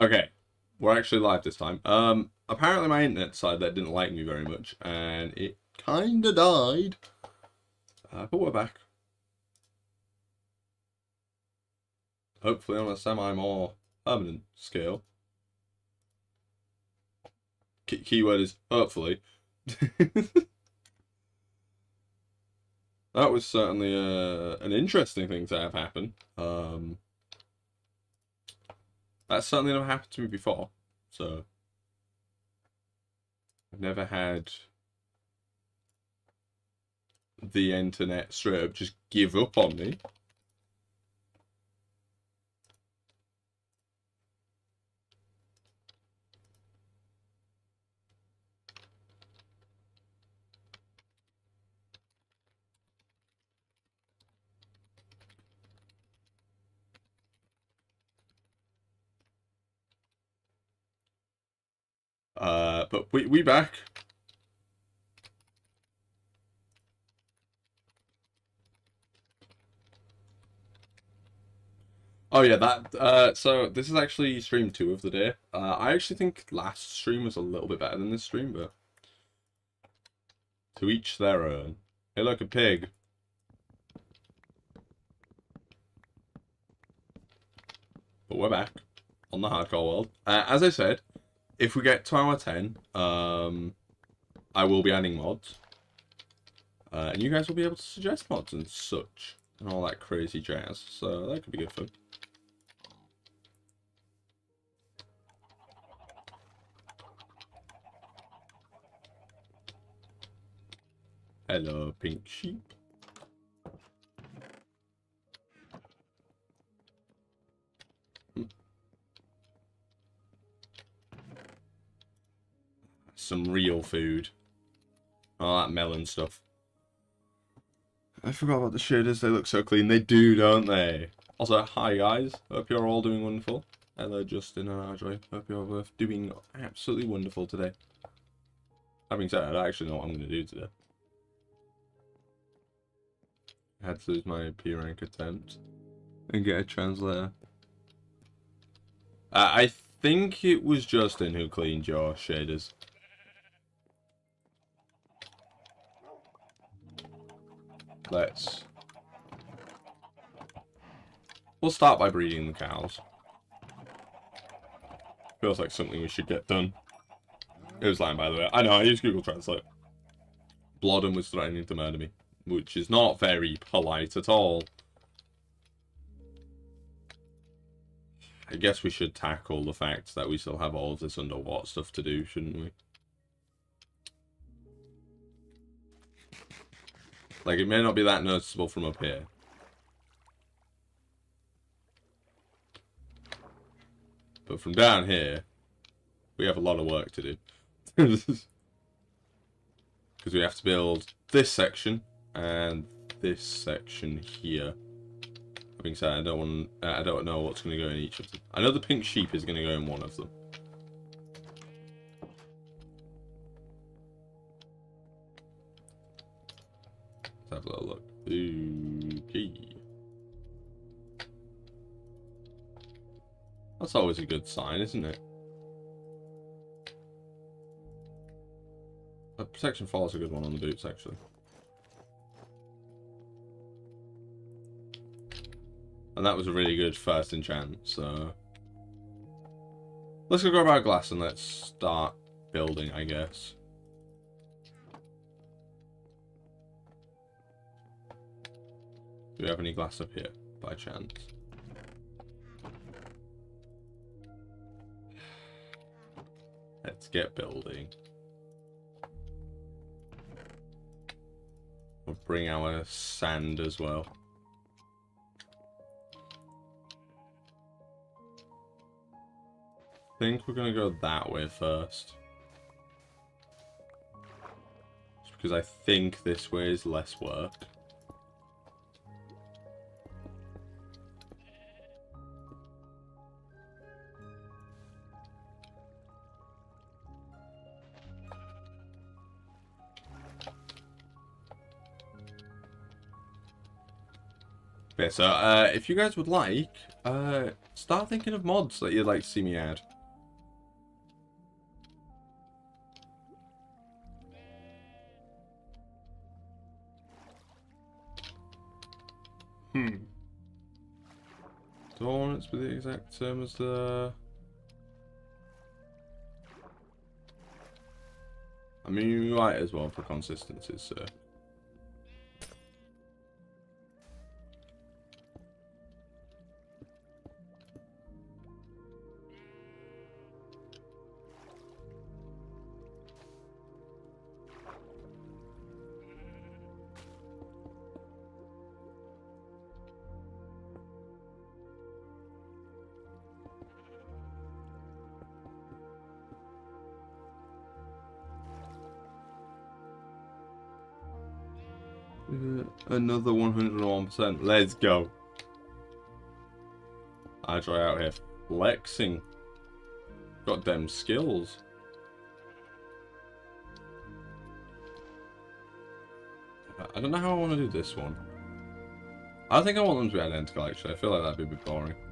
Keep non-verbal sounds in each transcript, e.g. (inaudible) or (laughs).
Okay, we're actually live this time. Um, apparently my internet side that didn't like me very much, and it kinda died. Uh, but we're back. Hopefully on a semi more permanent scale. Key keyword is hopefully. (laughs) that was certainly uh, an interesting thing to have happen. Um, that's certainly never happened to me before. So I've never had the internet straight up just give up on me. Uh, but we we back. Oh yeah, that. Uh, so this is actually stream two of the day. Uh, I actually think last stream was a little bit better than this stream, but to each their own. Hey, look, a pig. But we're back on the hardcore world. Uh, as I said, if we get to hour 10, um, I will be adding mods. Uh, and you guys will be able to suggest mods and such. And all that crazy jazz. So that could be good fun. Hello, pink sheep. Some real food. All that melon stuff. I forgot about the shaders. They look so clean. They do, don't they? Also, hi guys. Hope you're all doing wonderful. Hello, Justin and Arjoy. Hope you're both doing absolutely wonderful today. Having said that, I actually know what I'm going to do today. I had to lose my P rank attempt and get a translator. Uh, I think it was Justin who cleaned your shaders. Let's... We'll start by breeding the cows. Feels like something we should get done. It was lying, by the way. I know, I use Google Translate. Blodden was threatening to murder me which is not very polite at all. I guess we should tackle the fact that we still have all of this underwater stuff to do, shouldn't we? Like, it may not be that noticeable from up here. But from down here, we have a lot of work to do. (laughs) Because we have to build this section, and this section here. Having said, I don't want, I don't know what's going to go in each of them. I know the pink sheep is going to go in one of them. Let's have a little look. Okay. That's always a good sign, isn't it? The protection fall is a good one on the boots, actually. And that was a really good first enchant, so... Let's go grab our glass and let's start building, I guess. Do we have any glass up here, by chance? Let's get building. We'll bring our sand as well. I think we're going to go that way first. Just because I think this way is less work. Okay, so uh, if you guys would like, uh, start thinking of mods that you'd like to see me add. Hmm. Don't be the exact same as the... I mean, you might as well for consistency, so... another 101%. Let's go. I try out here flexing. Got them skills. I don't know how I want to do this one. I think I want them to be identical, actually. I feel like that'd be a bit boring. (laughs)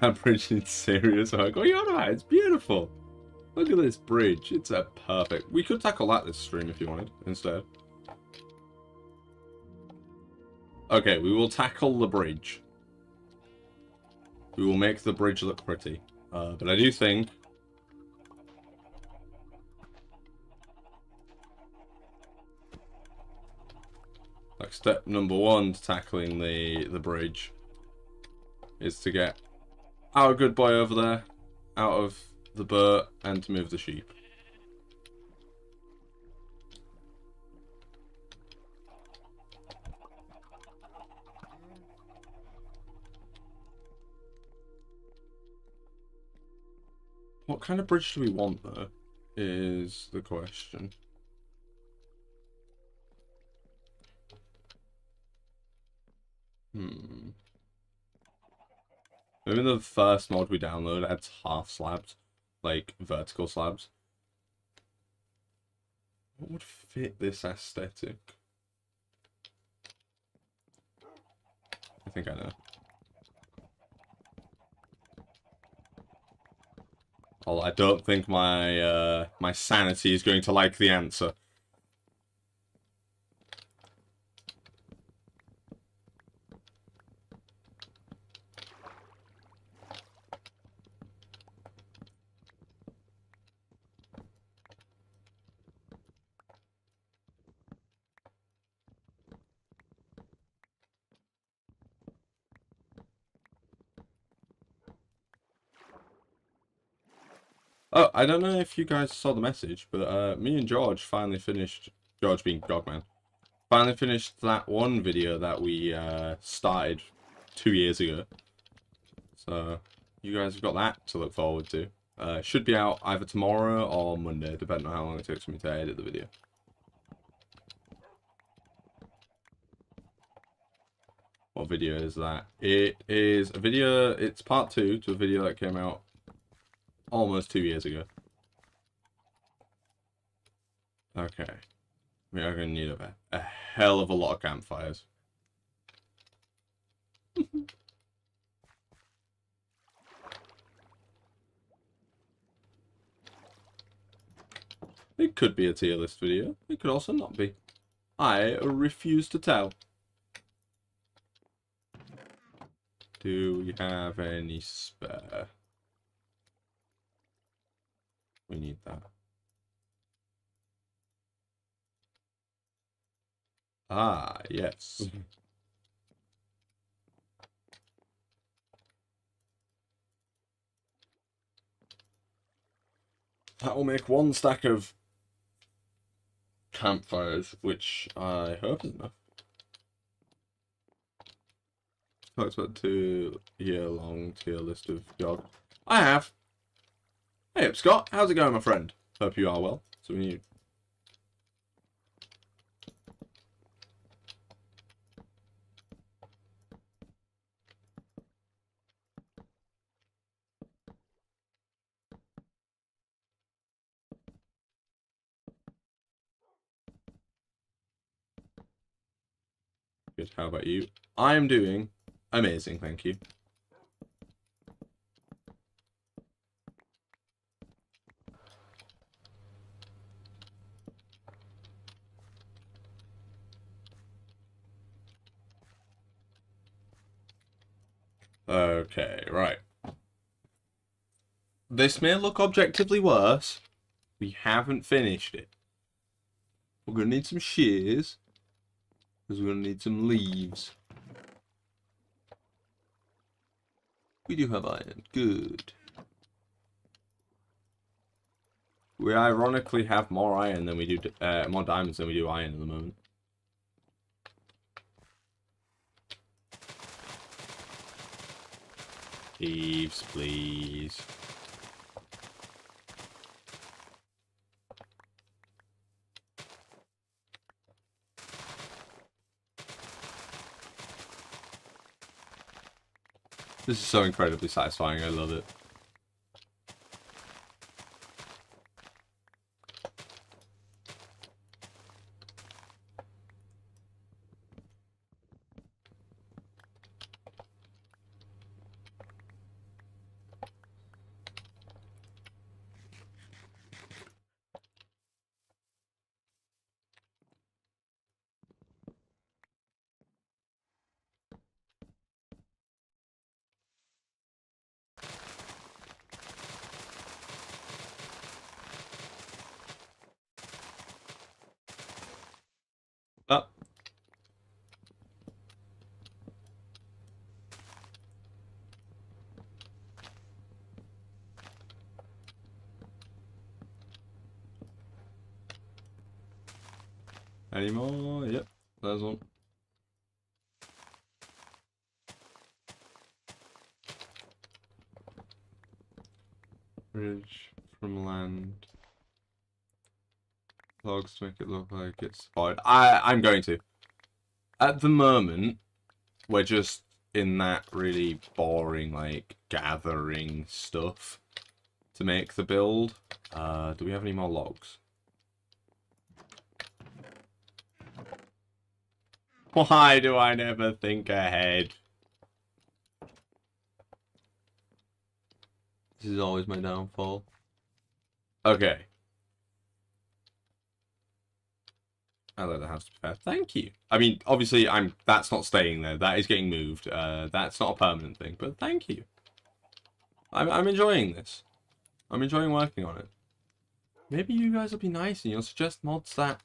That bridge needs serious work. Oh, you're right. It's beautiful. Look at this bridge. It's a perfect... We could tackle that this stream if you wanted, instead. Okay, we will tackle the bridge. We will make the bridge look pretty. Uh, but I do think... Like, step number one to tackling the, the bridge is to get our good boy over there out of the boat and to move the sheep. Kind of bridge do we want, though, is the question. Hmm. Maybe the first mod we download adds half slabs, like vertical slabs. What would fit this aesthetic? I think I know. I don't think my uh, my sanity is going to like the answer. Oh, I don't know if you guys saw the message, but uh, me and George finally finished, George being Dogman, finally finished that one video that we uh, started two years ago. So, you guys have got that to look forward to. Uh, should be out either tomorrow or Monday, depending on how long it takes me to edit the video. What video is that? It is a video, it's part two to a video that came out almost two years ago. Okay. We are going to need a, a hell of a lot of campfires. (laughs) it could be a tier list video. It could also not be. I refuse to tell. Do we have any spare? We need that. Ah, yes. that will make one stack of campfires, which I hope is enough. Talks about two year long tier list of God. I have. Hey up, Scott. How's it going, my friend? Hope you are well. So when you... Good. How about you? I am doing amazing, thank you. Okay, right. This may look objectively worse. We haven't finished it. We're going to need some shears. Because we're going to need some leaves. We do have iron. Good. We ironically have more iron than we do, uh, more diamonds than we do iron at the moment. Thieves, please. This is so incredibly satisfying, I love it. Up. Any more? Yep, there's one. Bridge from land. Logs to make it look like it's spotted. I, I'm going to. At the moment, we're just in that really boring, like, gathering stuff to make the build. Uh, do we have any more logs? Why do I never think ahead? This is always my downfall. Okay. I let the house to be fair. Thank you. I mean, obviously, I'm. That's not staying there. That is getting moved. Uh, that's not a permanent thing. But thank you. I'm. I'm enjoying this. I'm enjoying working on it. Maybe you guys will be nice and you'll suggest mods that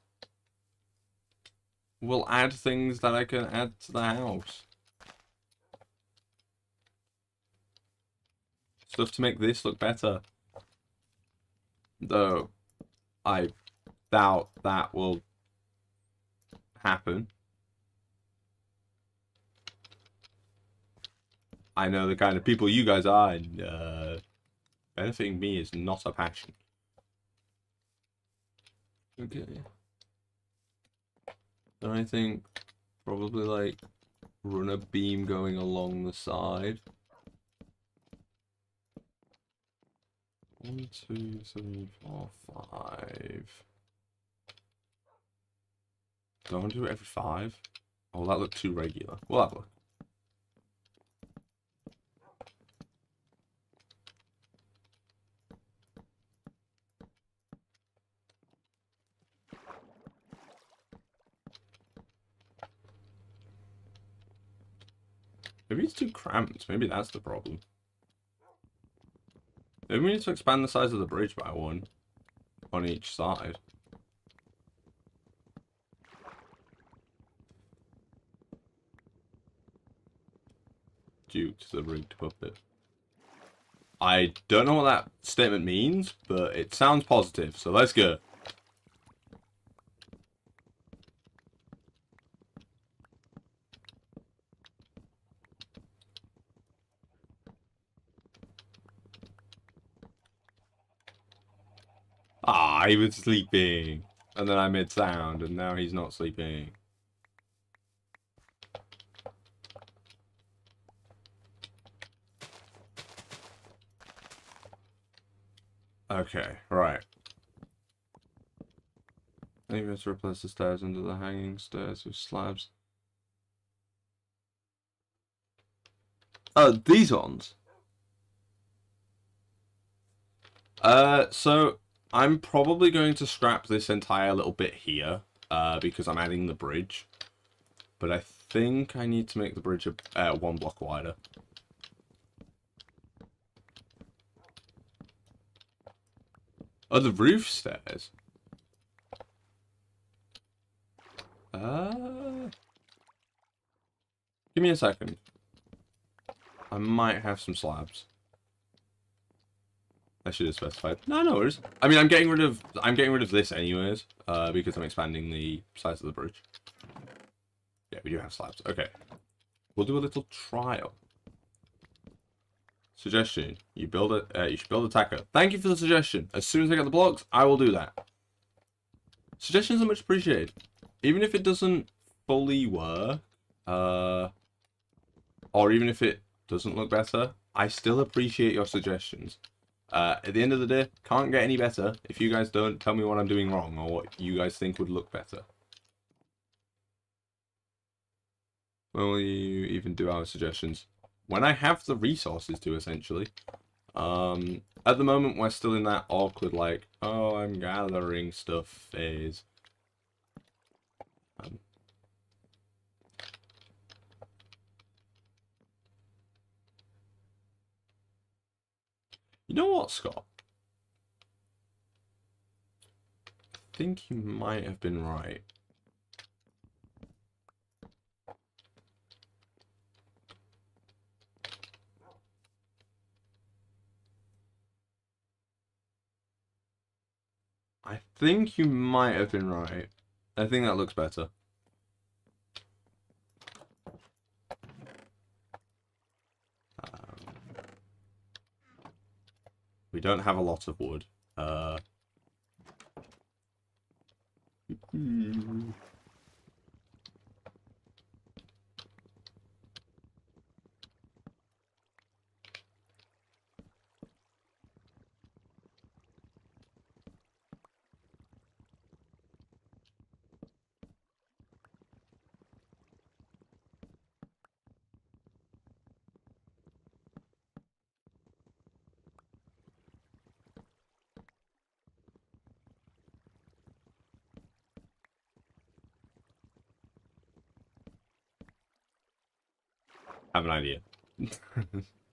will add things that I can add to the house. Stuff to make this look better. Though, I doubt that will happen. I know the kind of people you guys are, and uh, benefiting me is not a passion. Okay. Then I think probably like run a beam going along the side. One, two, three, four, five. Do I want to do it every five? Oh, that looked too regular. We'll have a Maybe it's too cramped. Maybe that's the problem. Maybe we need to expand the size of the bridge by one on each side. to the rigged puppet. I don't know what that statement means, but it sounds positive, so let's go. Ah, he was sleeping. And then I made sound, and now he's not sleeping. Okay, right. I think we have to replace the stairs under the hanging stairs with slabs. Oh, these ones. Uh, so I'm probably going to scrap this entire little bit here, uh, because I'm adding the bridge. But I think I need to make the bridge a, uh, one block wider. Oh, the roof stairs. Uh, give me a second. I might have some slabs. I should have specified. No, no worries. I mean, I'm getting rid of I'm getting rid of this anyways, uh, because I'm expanding the size of the bridge. Yeah, we do have slabs. Okay, we'll do a little trial. Suggestion: You build it. Uh, you should build a tacker. Thank you for the suggestion. As soon as I get the blocks, I will do that. Suggestions are much appreciated, even if it doesn't fully work, uh, or even if it doesn't look better. I still appreciate your suggestions. Uh, at the end of the day, can't get any better if you guys don't tell me what I'm doing wrong or what you guys think would look better. When will you even do our suggestions? When I have the resources to, essentially. Um, at the moment, we're still in that awkward, like, oh, I'm gathering stuff phase. You know what, Scott? I think you might have been right. I think you might have been right. I think that looks better. We don't have a lot of wood. Uh... have (laughs)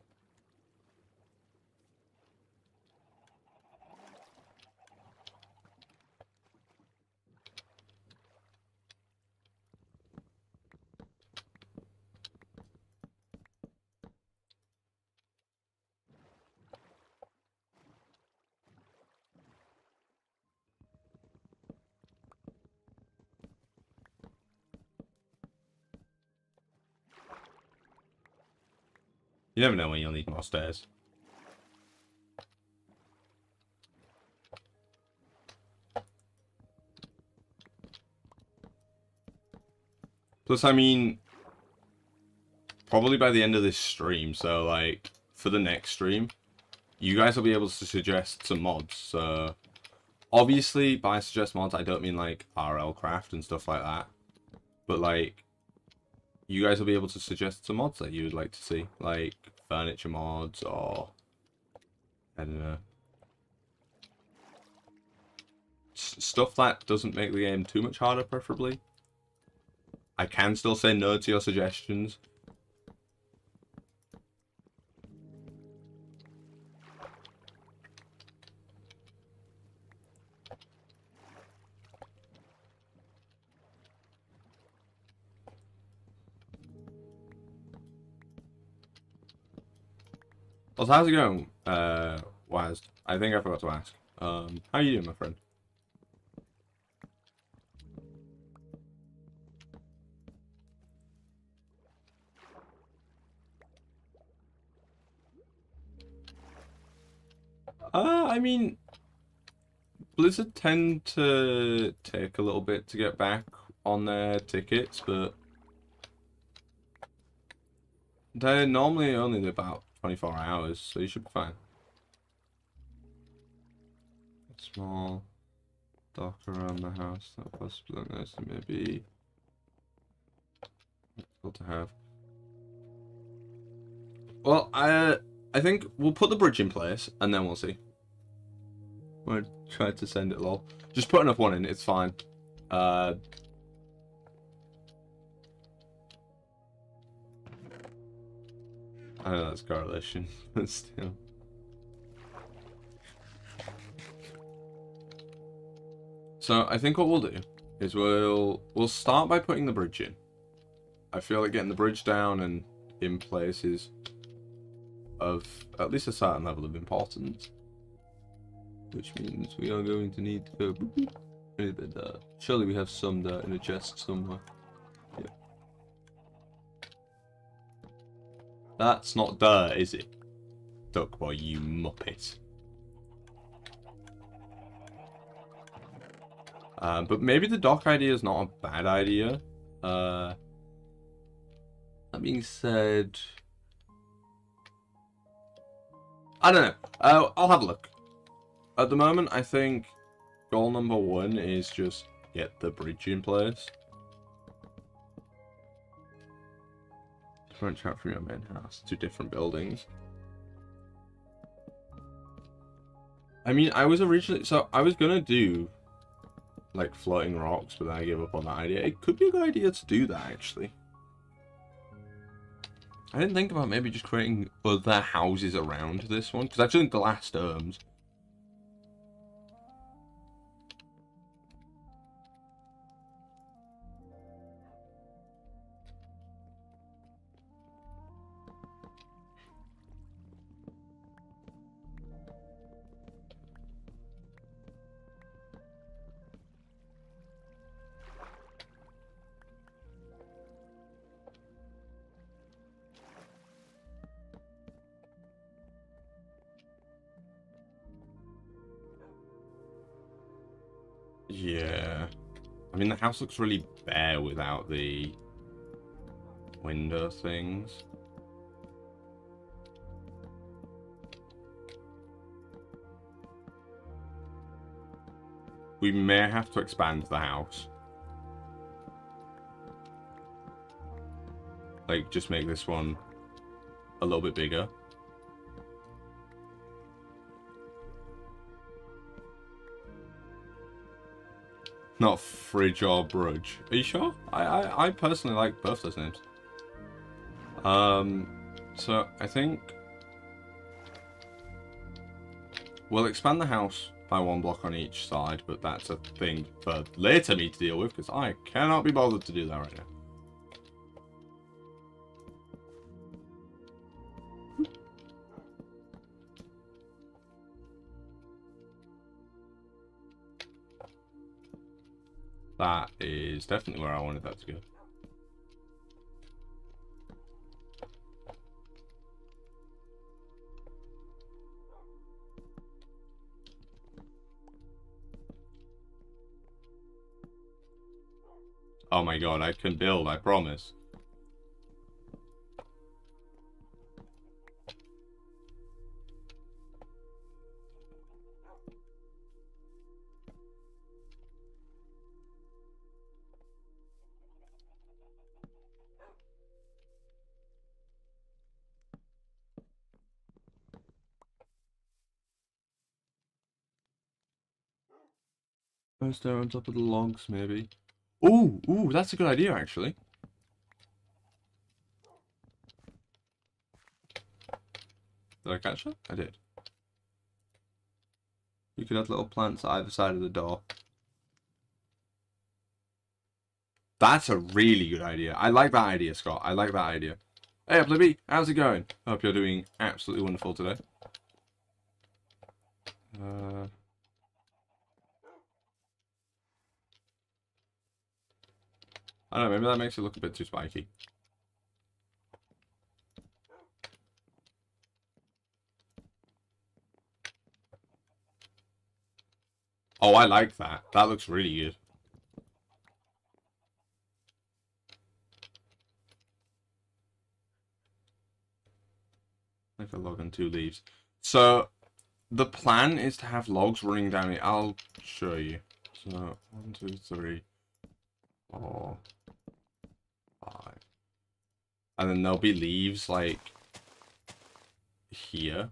You never know when you'll need more stairs. Plus, I mean, probably by the end of this stream, so like, for the next stream, you guys will be able to suggest some mods. So, obviously, by suggest mods, I don't mean like RL craft and stuff like that. But like, you guys will be able to suggest some mods that you would like to see, like furniture mods or I don't know. Stuff that doesn't make the game too much harder, preferably. I can still say no to your suggestions, Well, how's it going, uh, Waz? I think I forgot to ask. Um, how are you doing, my friend? Uh, I mean, Blizzard tend to take a little bit to get back on their tickets, but they're normally only about 24 hours, so you should be fine. Small dock around the house, that possibility may be difficult to have. Well, I I think we'll put the bridge in place and then we'll see. I tried to send it lol. Just put enough one in, it's fine. Uh I know that's correlation, but still. So I think what we'll do is we'll we'll start by putting the bridge in. I feel like getting the bridge down and in place is of at least a certain level of importance. Which means we are going to need to there. Surely we have some dirt in a chest somewhere. That's not dirt, is it? DuckBoi, you muppet. Um, but maybe the dock idea is not a bad idea. Uh, that being said, I don't know. Uh, I'll have a look. At the moment, I think goal number one is just get the bridge in place. Branch out from your main house to different buildings. I mean, I was originally... So, I was gonna do like floating rocks, but then I gave up on that idea. It could be a good idea to do that actually. I didn't think about maybe just creating other houses around this one, because actually glass domes um, Yeah. The house looks really bare without the window things. We may have to expand the house. Like, just make this one a little bit bigger. Not Fridge or Brudge. Are you sure? I, I, I personally like both those names. Um, so I think we'll expand the house by one block on each side, but that's a thing for later me to deal with because I cannot be bothered to do that right now. That is definitely where I wanted that to go. Oh my god, I can build, I promise. Post there on top of the logs, maybe. Ooh, ooh, that's a good idea, actually. Did I catch that? I did. You could have little plants either side of the door. That's a really good idea. I like that idea, Scott. I like that idea. Hey, Blibby, how's it going? Hope you're doing absolutely wonderful today. Uh... I don't know, maybe that makes it look a bit too spiky. Oh, I like that. That looks really good. Like a log and two leaves. So, the plan is to have logs running down it. I'll show you. So, one, two, three, four, five. And then there'll be leaves like here.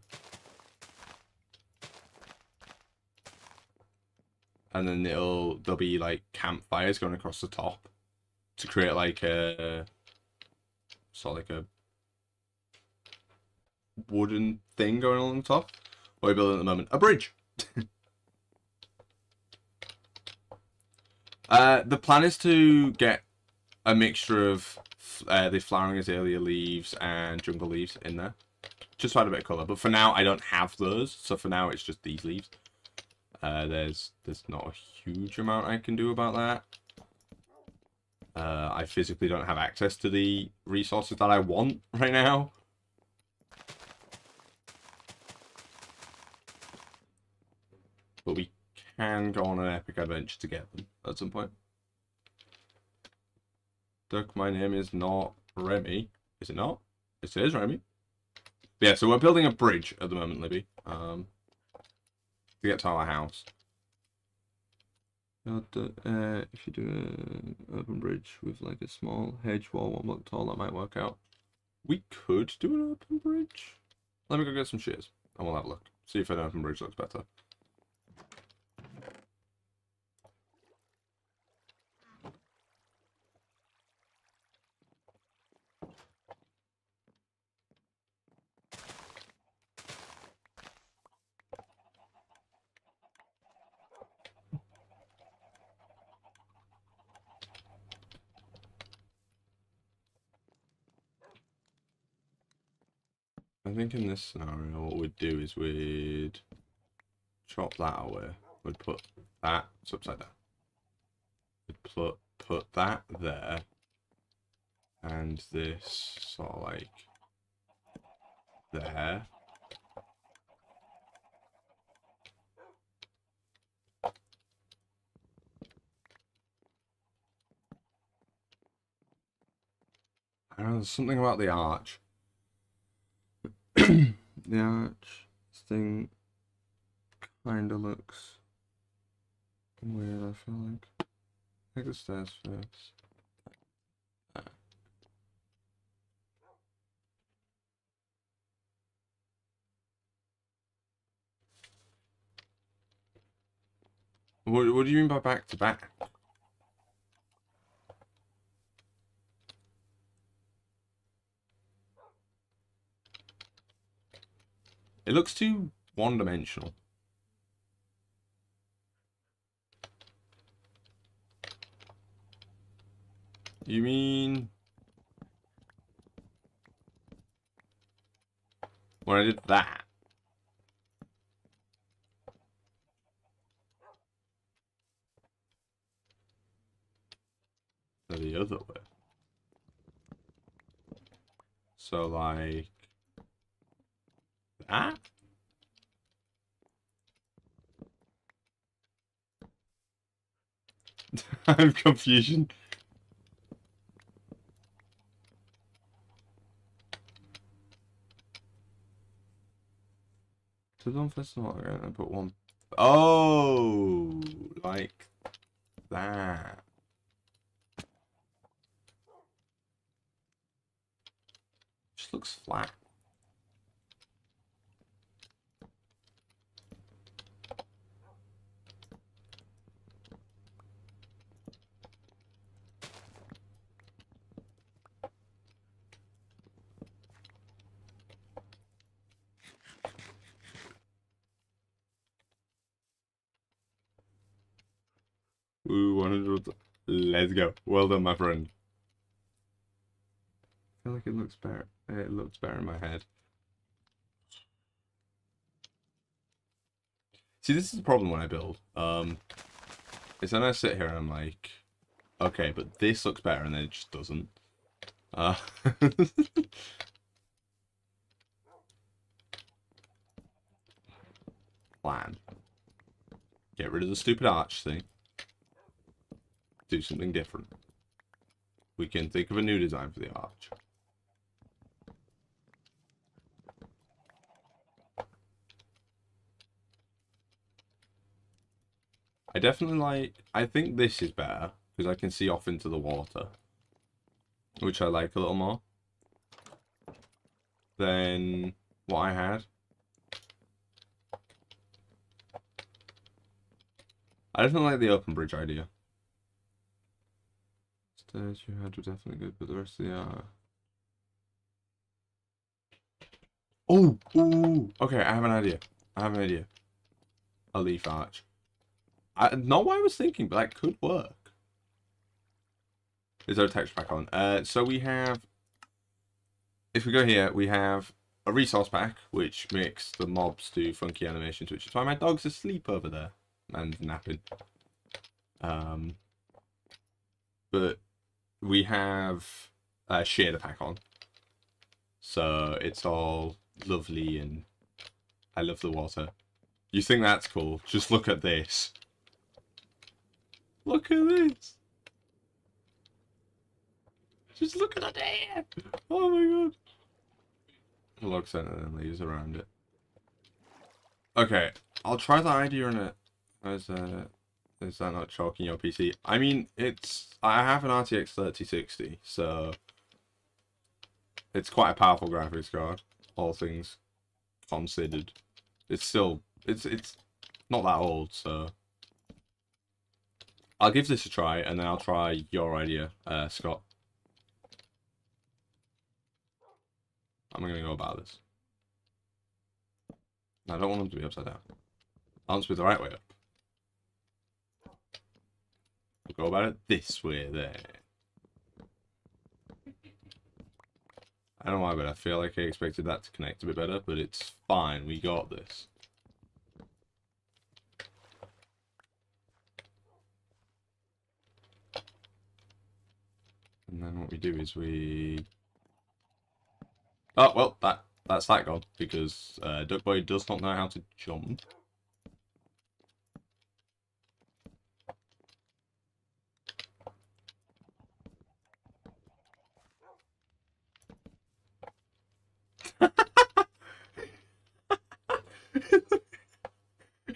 And then it'll there'll be like campfires going across the top to create like a sort of like a wooden thing going on the top. What are we building at the moment? A bridge. (laughs) uh, the plan is to get a mixture of uh, the flowering azalea leaves and jungle leaves in there. Just to add a bit of colour. But for now, I don't have those. So for now, it's just these leaves. Uh, there's there's not a huge amount I can do about that. Uh, I physically don't have access to the resources that I want (laughs) right now. But we can go on an epic adventure to get them at some point. Duck, my name is not Remy. Is it not? It is Remy. But yeah, so we're building a bridge at the moment, Libby. Um, to get to our house. Uh, if you do an urban bridge with like a small hedge wall, one block tall, that might work out. We could do an open bridge. Let me go get some shears and we'll have a look. See if an open bridge looks better. I think in this scenario, what we'd do is we'd chop that away. We'd put that upside down. We'd put put that there, and this sort of like there. I don't know, there's something about the arch (clears throat) the arch thing kind of looks weird, I feel like. Take the stairs first. What, what do you mean by back to back? It looks too one-dimensional. You mean... When I did that? The other way? So, like... Ah? (laughs) I'm confusion. To the festival, I'm gonna put one. Oh, like that. Just looks flat. Ooh, 100. Let's go. Well done, my friend. I feel like it looks better. It looks better in my head. See, this is the problem when I build. Um, is then I sit here and I'm like, okay, but this looks better, and then it just doesn't. Uh, (laughs) plan. Get rid of the stupid arch thing do something different. We can think of a new design for the arch. I definitely like, I think this is better, because I can see off into the water, which I like a little more. than what I had. I definitely like the open bridge idea. Stairs you had were definitely good, but the rest of the art. Oh, ooh, okay. I have an idea. I have an idea. A leaf arch. I, not what I was thinking, but that could work. Is there a text pack on? Uh, so we have. If we go here, we have a resource pack, which makes the mobs do funky animations, which is why my dog's asleep over there and napping. Um, but we have a shader pack on, so it's all lovely and I love the water. You think that's cool? Just look at this. Look at this. Just look at that. Oh my god. Log center and leaves around it. Okay, I'll try the idea in it. Is that, is that not chalking your PC? I mean, it's... I have an RTX 3060, so... It's quite a powerful graphics card, all things considered. It's still... It's, it's not that old, so... I'll give this a try, and then I'll try your idea, uh, Scott. I'm going to go about this. I don't want them to be upside down. I want them to be the right way up. We'll go about it this way there. I don't know why, but I feel like I expected that to connect a bit better, but it's fine. We got this. And then what we do is we... Oh, well, that that's that gone, because uh, DuckBoi does not know how to jump.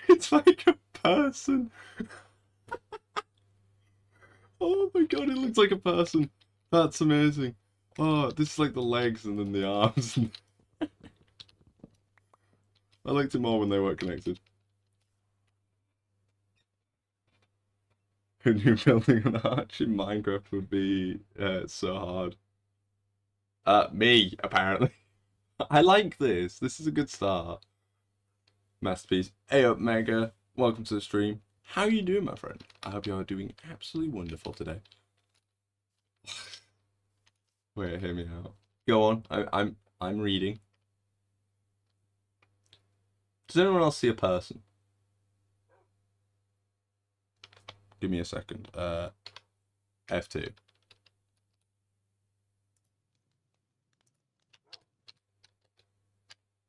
it's like a person. (laughs) oh my god, it looks like a person. That's amazing. Oh, this is like the legs and then the arms. (laughs) I liked it more when they weren't connected. (laughs) A new building an arch in Minecraft would be uh, so hard. Uh, me, apparently. I like this. This is a good start. Masterpiece. Hey up, Mega. Welcome to the stream. How are you doing, my friend? I hope you are doing absolutely wonderful today. (sighs) Wait, hear me out. Go on. I, I'm I'm reading. Does anyone else see a person? Give me a second. Uh, F2.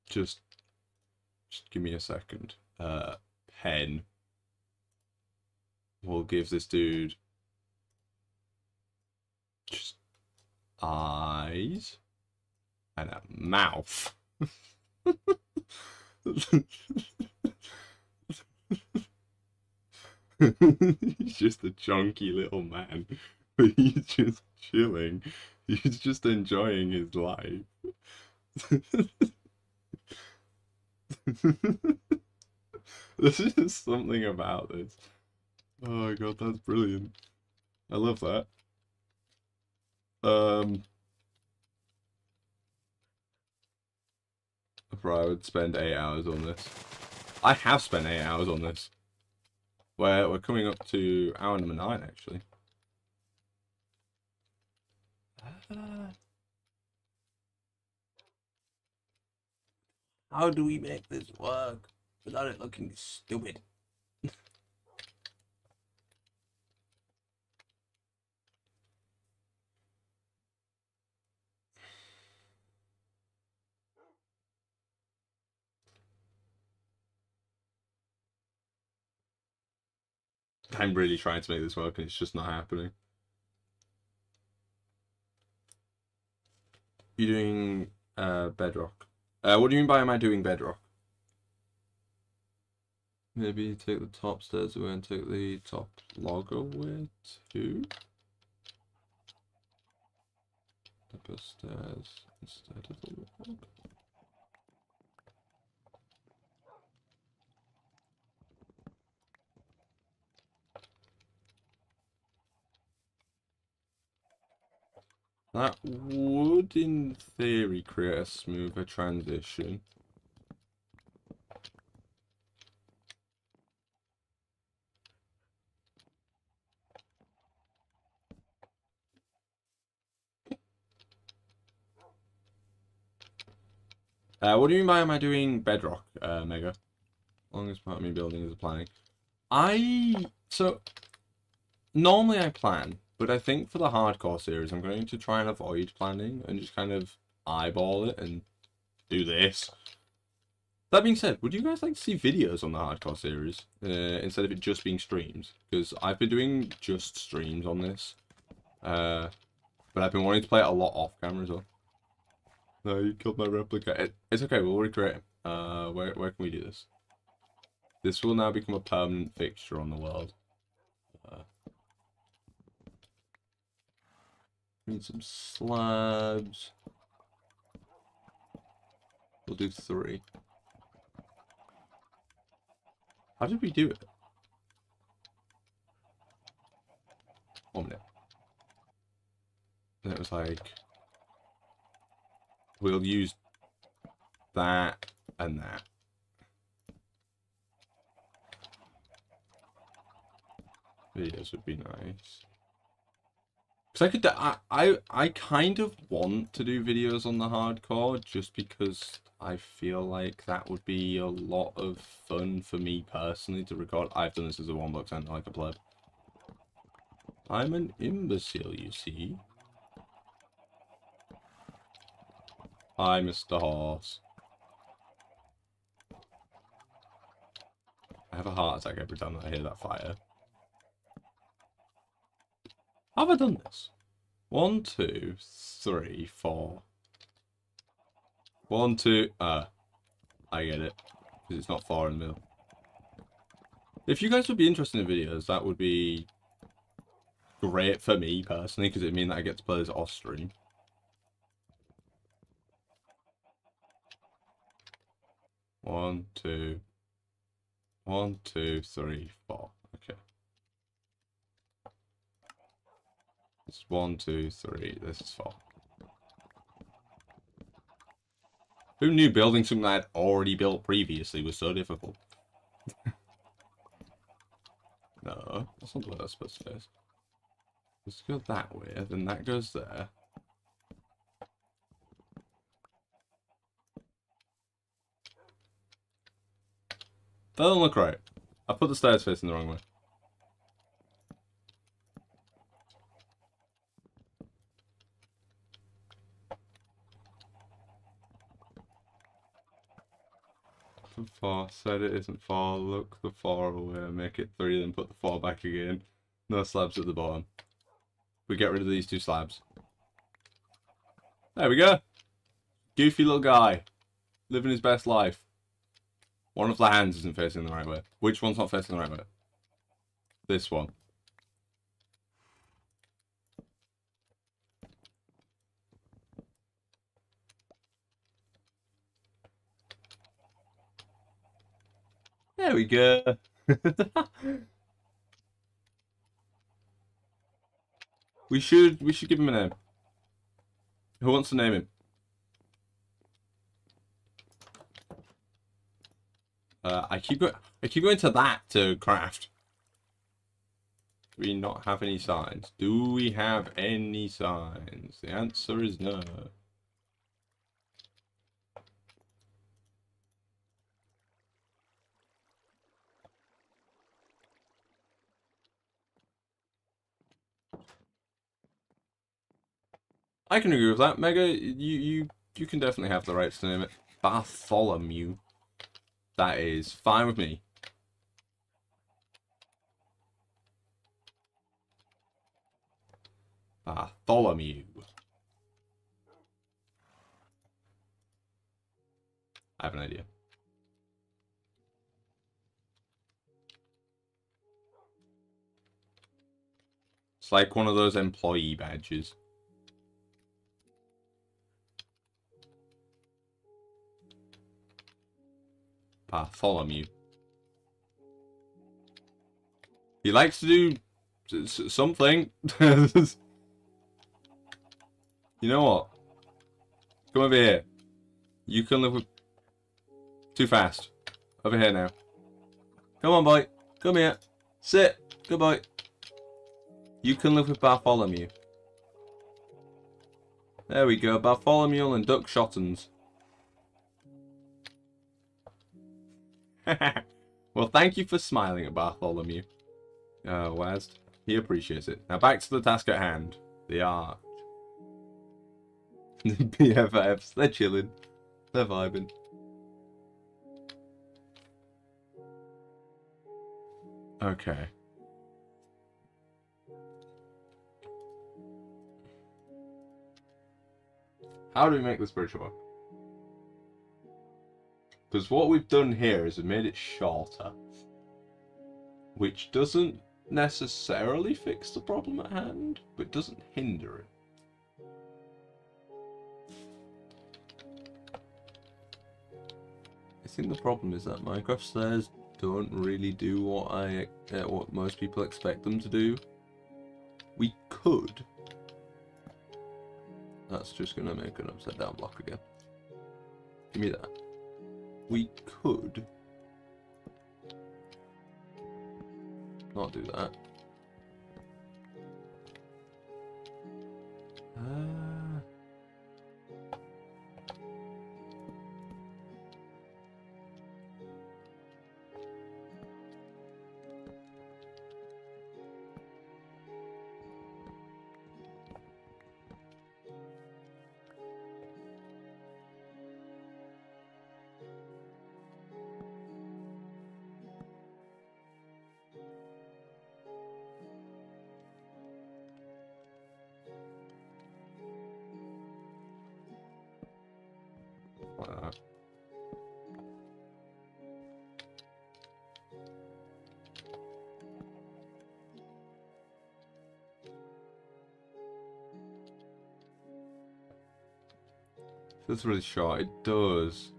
Just, just give me a second. Uh, pen. We'll give this dude just eyes and a mouth. he's just a chunky little man, but he's just chilling. He's just enjoying his life. (laughs) (laughs) There's just something about this. Oh my god, that's brilliant. I love that. Um, I would spend eight hours on this. I have spent eight hours on this. Where we're coming up to hour number nine, actually. Uh, how do we make this work without it looking stupid? I'm really trying to make this work and it's just not happening. You're doing uh, bedrock. Uh, what do you mean by am I doing bedrock? Maybe take the top stairs away and take the top log away too. Upper stairs instead of the log. That would, in theory, create a smoother transition. Uh, what do you mean by am I doing bedrock, uh, Mega? Longest part of me building is planning. I so normally I plan, but I think for the hardcore series, I'm going to try and avoid planning and just kind of eyeball it and do this. That being said, would you guys like to see videos on the hardcore series uh, instead of it just being streams? Because I've been doing just streams on this, uh, but I've been wanting to play it a lot off camera as well. No, you killed my replica. It, it's okay, we'll recreate it. Uh, where, where can we do this? This will now become a permanent fixture on the world. Uh, need some slabs. We'll do three. How did we do it? One minute. And it was like... We'll use that and that. Videos would be nice. Cause I could, I, I, I kind of want to do videos on the hardcore just because I feel like that would be a lot of fun for me personally to record. I've done this as a one box and like a pleb. I'm an imbecile, you see. Hi, Mr. Horse. I have a heart attack every time I hear that fire. Have I done this? One, two, three, four. One, two, uh, I get it. Because it's not far in the middle. If you guys would be interested in videos, that would be great for me personally, because it mean that I get to play this off stream. One, two, one, two, three, four. Okay. It's one, two, three. This is four. Who knew building something I had already built previously was so difficult? (laughs) no, that's not way that's supposed to go. Let's go that way, then that goes there. That doesn't look right. I put the stairs facing the wrong way. four. Said it isn't four. Look the four away. Make it three, then put the four back again. No slabs at the bottom. We get rid of these two slabs. There we go. Goofy little guy. Living his best life. One of the hands isn't facing the right way. Which one's not facing the right way? This one. There we go. (laughs) we should we should give him a name. Who wants to name him? Uh, I keep going. I keep going to that to craft. Do we not have any signs? Do we have any signs? The answer is no. I can agree with that. Mega, you you you can definitely have the rights to name it. Bartholomew. That is fine with me. Bartholomew. I have an idea. It's like one of those employee badges. Bartholomew. He likes to do something. (laughs) You know what? Come over here. You can live with... Too fast. Over here now. Come on, boy. Come here. Sit. Good boy. You can live with Bartholomew. There we go. Bartholomew and Duck Shottens. (laughs) well, thank you for smiling at Bartholomew. Uh, Waz. He appreciates it. Now back to the task at hand. The arch. (laughs) the BFFs. They're chilling. They're vibing. Okay. How do we make this bridge work? Because what we've done here is we've made it shorter. Which doesn't necessarily fix the problem at hand, but doesn't hinder it. I think the problem is that Minecraft stairs don't really do what I uh, what most people expect them to do. We could. That's just gonna make an upside down block again. Give me that. We could not do that. Uh... Feels really short. It does.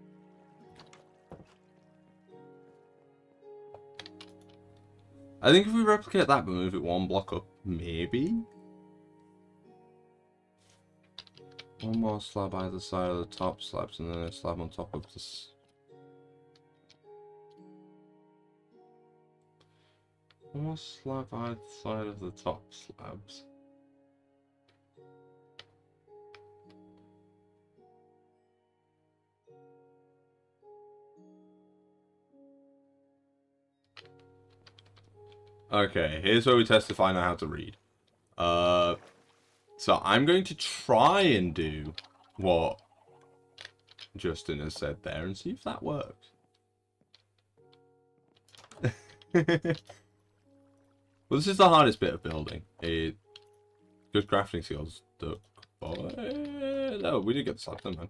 I think if we replicate that but move it one block up, maybe? One more slab either side of the top slabs and then a slab on top of this. One more slab either side of the top slabs. Okay, here's where we test to find out how to read. Uh, so I'm going to try and do what Justin has said there and see if that works. (laughs) well, this is the hardest bit of building. It good crafting skills. Duck boy. No, we did get the slab, man.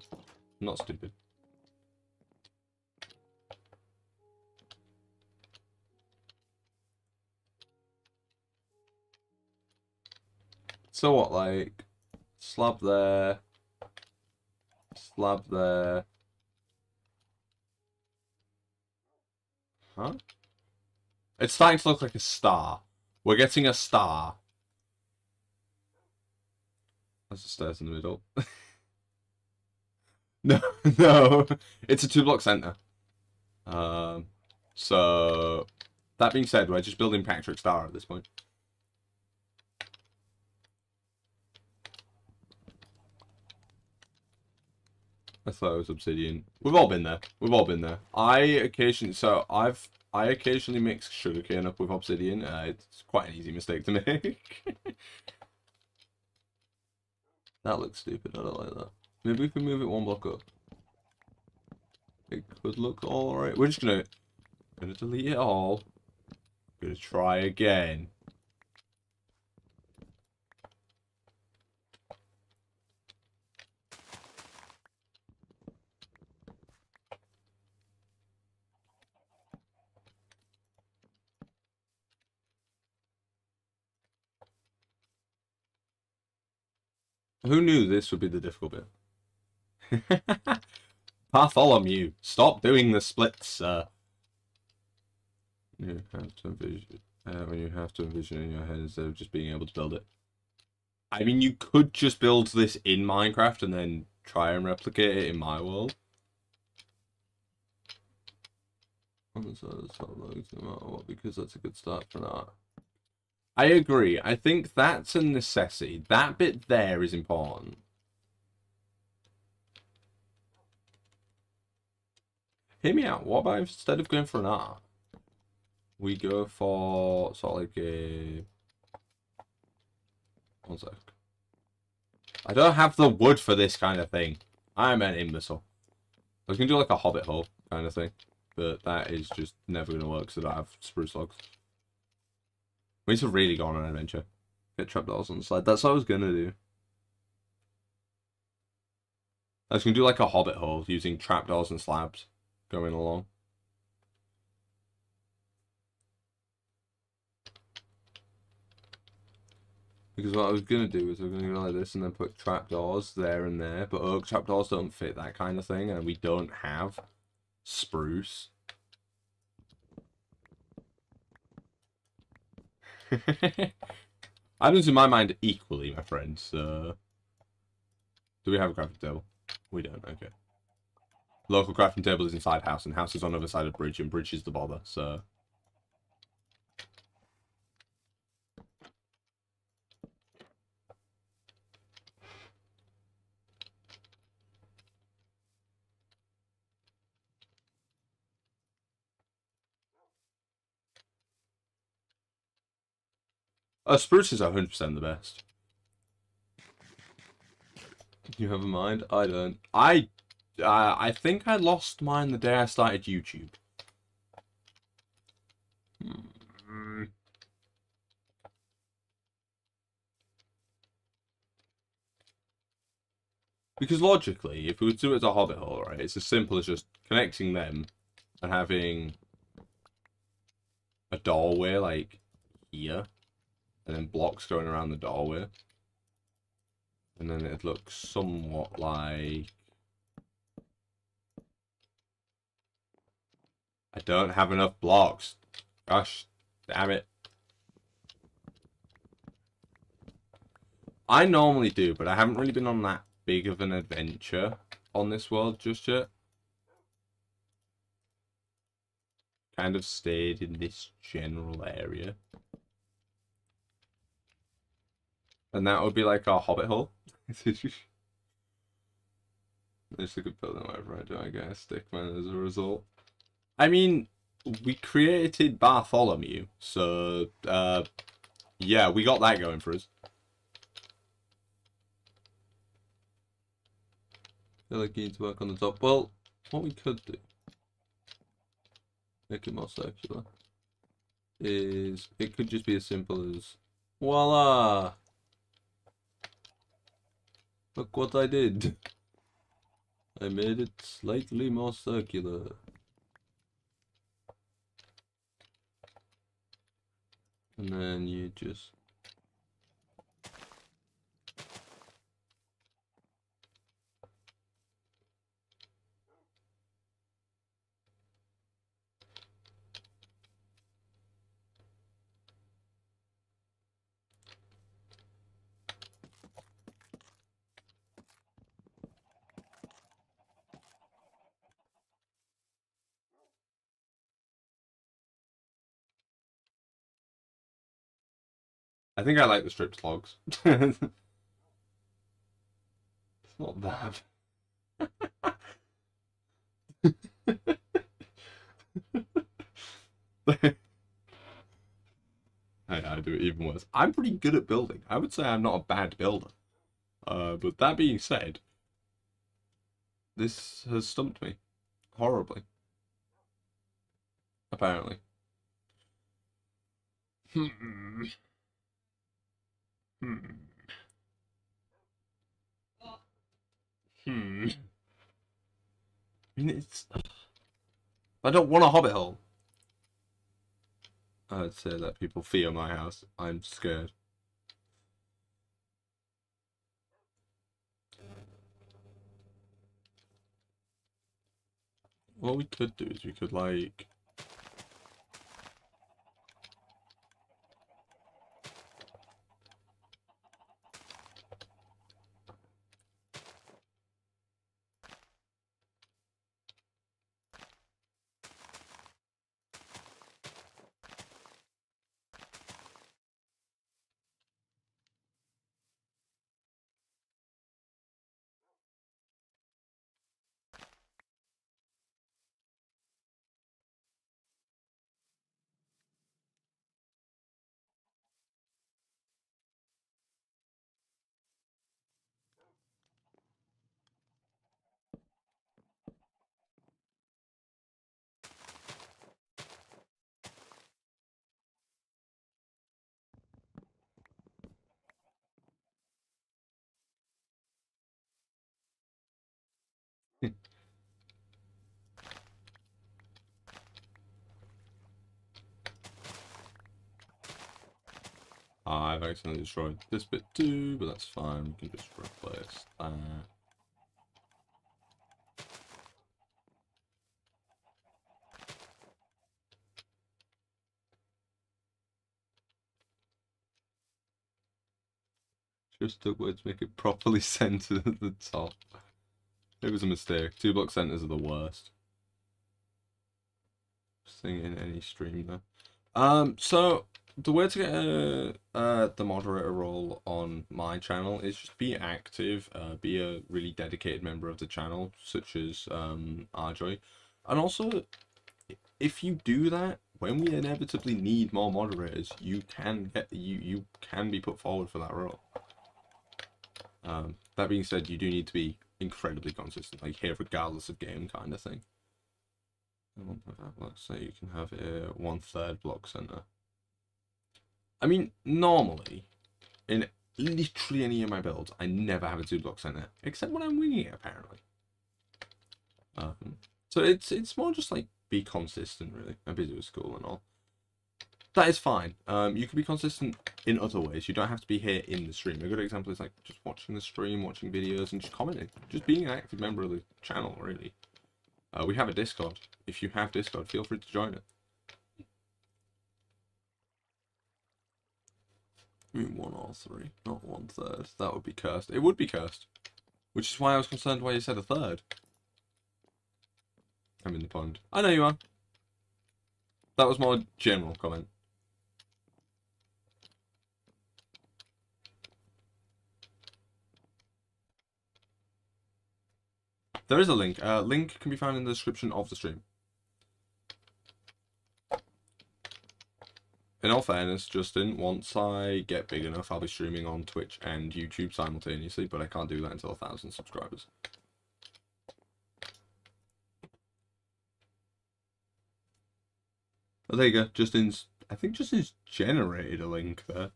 Not stupid. So what, like, slab there, slab there. Huh? It's starting to look like a star. We're getting a star. That's the stairs in the middle. (laughs) no, (laughs) no. It's a two-block center. Um, so, that being said, we're just building Patrick Star at this point. I thought it was obsidian. We've all been there. We've all been there. I occasionally, so I've, I occasionally mix sugarcane up with obsidian. Uh, it's quite an easy mistake to (laughs) make. that looks stupid. I don't like that. Maybe we can move it one block up. It could look alright. We're just gonna, gonna delete it all. Gonna try again. Who knew this would be the difficult bit? (laughs) Bartholomew, stop doing the splits, sir. You have to envision, uh, you have to envision in your head instead of just being able to build it. I mean, you could just build this in Minecraft and then try and replicate it in my world. Because that's a good start for that. I agree. I think that's a necessity. That bit there is important. Hear me out. What about instead of going for an R, we go for sort of like a... One sec. I don't have the wood for this kind of thing. I'm an imbecile. I was going to do like a hobbit hole kind of thing. But that is just never going to work because I have spruce logs. We need to really go on an adventure. Get trapdoors on the sled. That's what I was going to do. I was going to do like a hobbit hole using trapdoors and slabs going along. Because what I was going to do is we're going to go like this and then put trapdoors there and there. But oak trapdoors don't fit that kind of thing. And we don't have spruce. (laughs) Items in my mind equally, my friends. Do we have a crafting table? We don't, okay. Local crafting table is inside house, and house is on the other side of bridge, and bridge is the bother, so... Uh, spruce is 100% the best. You have a mind? I don't. I uh, I think I lost mine the day I started YouTube. Hmm. Because logically, if we would do it as a hobbit hole, right, it's as simple as just connecting them and having a doorway, like, here. And then blocks going around the doorway. And then it looks somewhat like I don't have enough blocks. Gosh, damn it. I normally do, but I haven't really been on that big of an adventure on this world just yet. Kind of stayed in this general area. And that would be like our hobbit hole. (laughs) It's a good building whatever I do, I guess. Stickman as a result. I mean, we created Bartholomew, so uh, yeah, we got that going for us. I feel like you need to work on the top. Well, what we could do, make it more circular, is it could just be as simple as voila. Look what I did. I made it slightly more circular. and then you just I think I like the stripped logs. (laughs) it's not that. (laughs) I, I do it even worse. I'm pretty good at building. I would say I'm not a bad builder. Uh, but that being said, this has stumped me horribly. Apparently. Hmm. Hmm. I mean, it's... I don't want a hobbit hole. I'd say that people fear my house. I'm scared. What we could do is we could, like... I've accidentally destroyed this bit too, but that's fine. We can just replace that. Just took words make it properly (laughs) centered at the top. It was a mistake. Two block centers are the worst. Thing in any stream there. Um, so the way to get a, uh, the moderator role on my channel is just be active, uh, be a really dedicated member of the channel, such as um, Arjoy. And also, if you do that, when we inevitably need more moderators, you can get you you can be put forward for that role. Um, that being said, you do need to be incredibly consistent, like here regardless of game kind of thing. Let's say you can have a one third block center. I mean, normally, in literally any of my builds, I never have a two block center, except when I'm winging it, apparently. Um, so it's it's more just like be consistent, really. I'm busy with school and all. That is fine. Um, you can be consistent in other ways. You don't have to be here in the stream. A good example is like just watching the stream, watching videos, and just commenting. Just being an active member of the channel, really. Uh, we have a Discord. If you have Discord, feel free to join it. One or three, not one third. That would be cursed. It would be cursed. Which is why I was concerned why you said a third. I'm in the pond. I know you are. That was my general comment. There is a link. Uh, link can be found in the description of the stream. In all fairness, Justin, once I get big enough, I'll be streaming on Twitch and YouTube simultaneously, but I can't do that until a thousand subscribers. Oh, there you go. Justin's, I think Justin's generated a link there.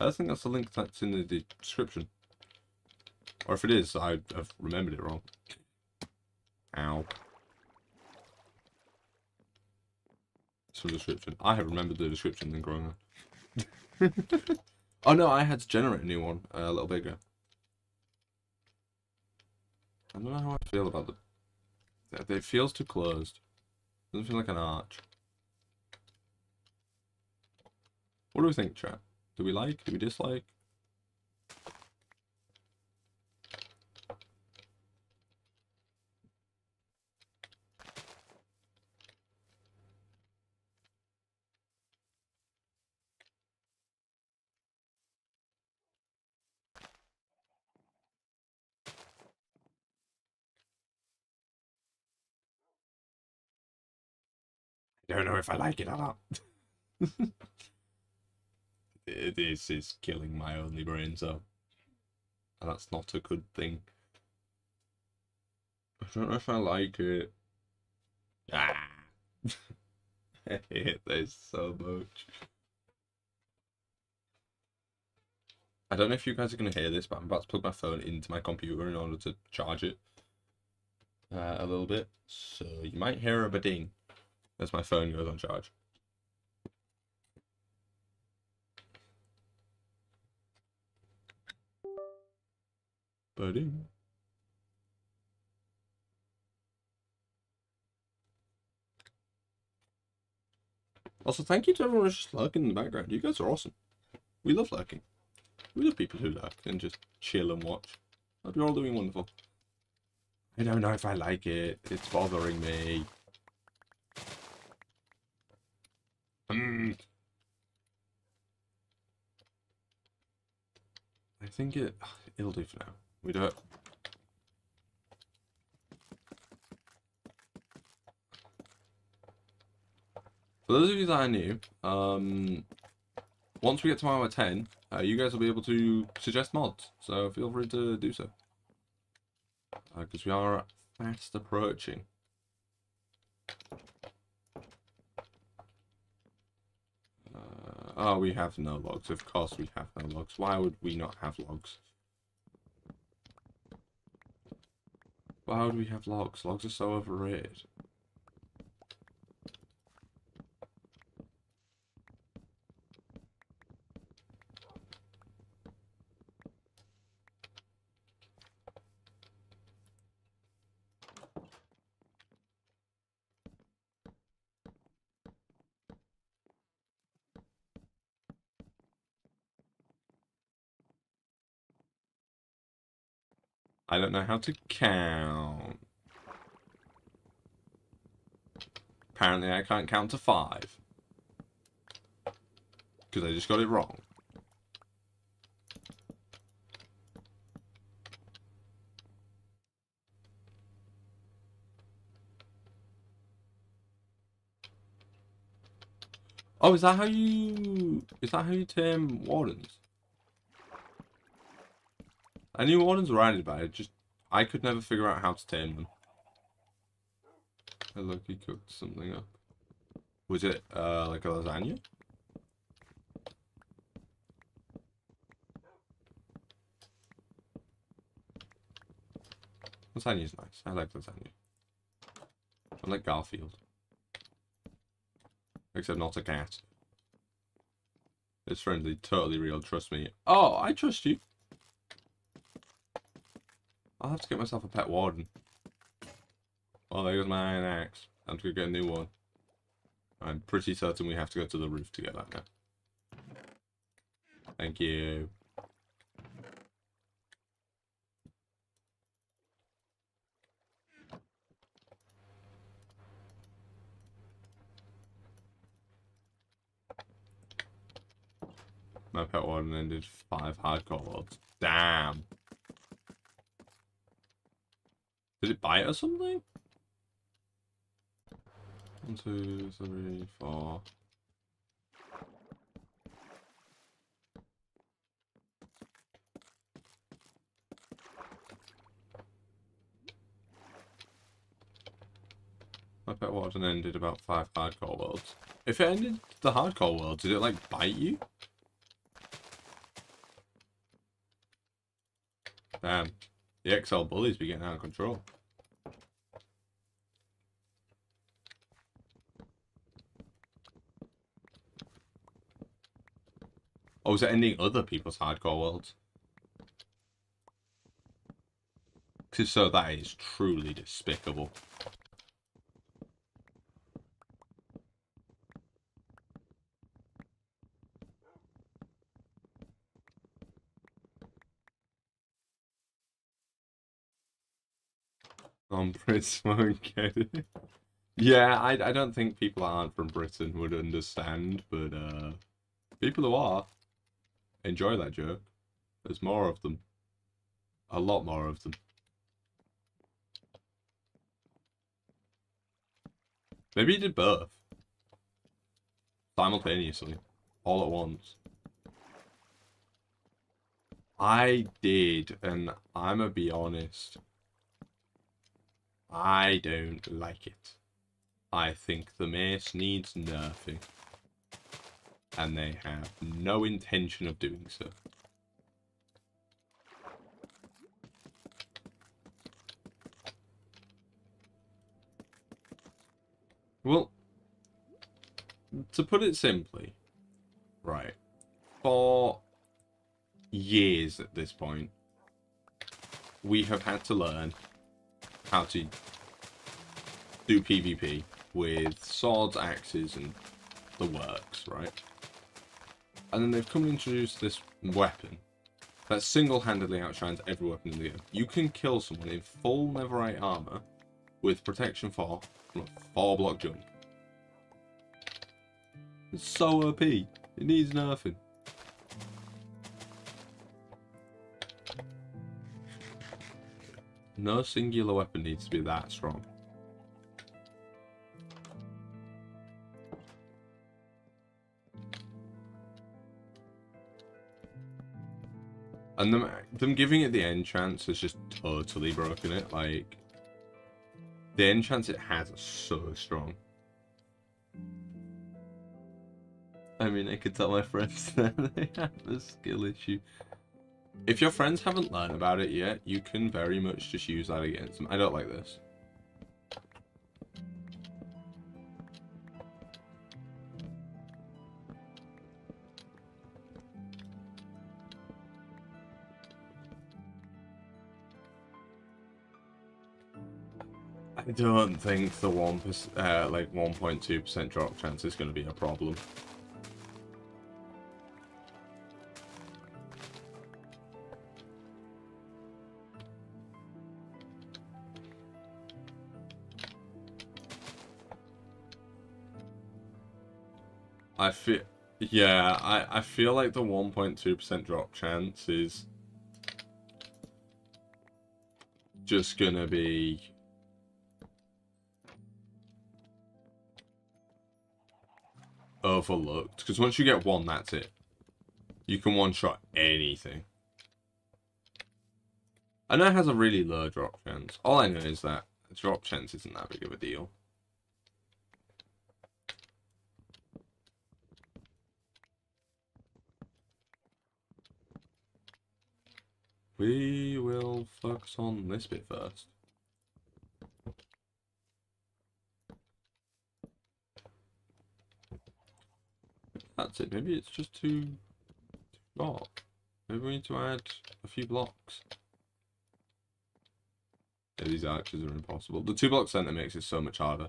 I think that's the link that's in the description. Or if it is, I, have remembered it wrong. Ow. It's the description. I have remembered the description than growing up. (laughs) oh no, I had to generate a new one, uh, a little bigger. I don't know how I feel about the... It feels too closed. Doesn't feel like an arch. What do we think, chat? Do we like? Do we dislike? Don't know if I like it or not. (laughs) this is killing my only brain cell. And that's not a good thing. I don't know if I like it. Ah! (laughs) I hate this so much. I don't know if you guys are going to hear this, but I'm about to plug my phone into my computer in order to charge it uh, a little bit. So you might hear a ding as my phone goes on charge. Buddy. Also, thank you to everyone who's just lurking in the background. You guys are awesome. We love lurking. We love people who lurk and just chill and watch. Hope you're all doing wonderful. I don't know if I like it. It's bothering me. Mm. I think it it'll do for now. We do it. For those of you that are new, um, once we get to hour 10, uh, you guys will be able to suggest mods, so feel free to do so. Because uh, we are fast approaching. Oh, we have no logs. Of course we have no logs. Why would we not have logs? Why would we have logs? Logs are so overrated. I don't know how to count. Apparently I can't count to five. Because I just got it wrong. Oh, is that how you... Is that how you tame wardens? I knew wardens were added, but I just... I could never figure out how to tame them. I look, he cooked something up. Was it, uh, like a lasagna? Lasagna is nice. I like lasagna. I like Garfield. Except not a cat. It's friendly, totally real, trust me. Oh, I trust you. Have to get myself a pet warden. Oh, there's my iron axe. I'm to get a new one. I'm pretty certain we have to go to the roof to get that now. Thank you. My pet warden ended five hardcore worlds. Damn. Did it bite or something? One, two, three, four. I bet warden ended about five hardcore worlds. If it ended the hardcore world, did it like bite you? Damn. The XL bullies be getting out of control. Oh, is it ending other people's hardcore worlds? So that is truly despicable. (laughs) Brits won't get it. Yeah, I, I don't think people aren't from Britain would understand, but uh, people who are enjoy that joke. There's more of them. A lot more of them. Maybe he did both. Simultaneously. All at once. I did, and I'm gonna be honest. I don't like it. I think the mace needs nerfing. And they have no intention of doing so. Well, to put it simply, right, for years at this point, we have had to learn how to do PvP with swords, axes, and the works, right? And then they've come and introduced this weapon that single-handedly outshines every weapon in the game. You can kill someone in full Netherite armor with protection 4 from a 4-block jump. It's so OP. It needs nothing. No singular weapon needs to be that strong. And them, them giving it the enchants has just totally broken it. Like, the enchants it has are so strong. I mean, I could tell my friends (laughs) that they have a skill issue. If your friends haven't learned about it yet, you can very much just use that against them. I don't like this. I don't think the one uh, like 1.2% drop chance is going to be a problem. I feel, yeah, I, I feel like the 1.2% drop chance is just gonna be overlooked. Because once you get one, that's it. You can one-shot anything. I know it has a really low drop chance. All I know is that drop chance isn't that big of a deal. We will focus on this bit first. That's it. Maybe it's just too short. Maybe we need to add a few blocks. Yeah, these arches are impossible. The two block center makes it so much harder.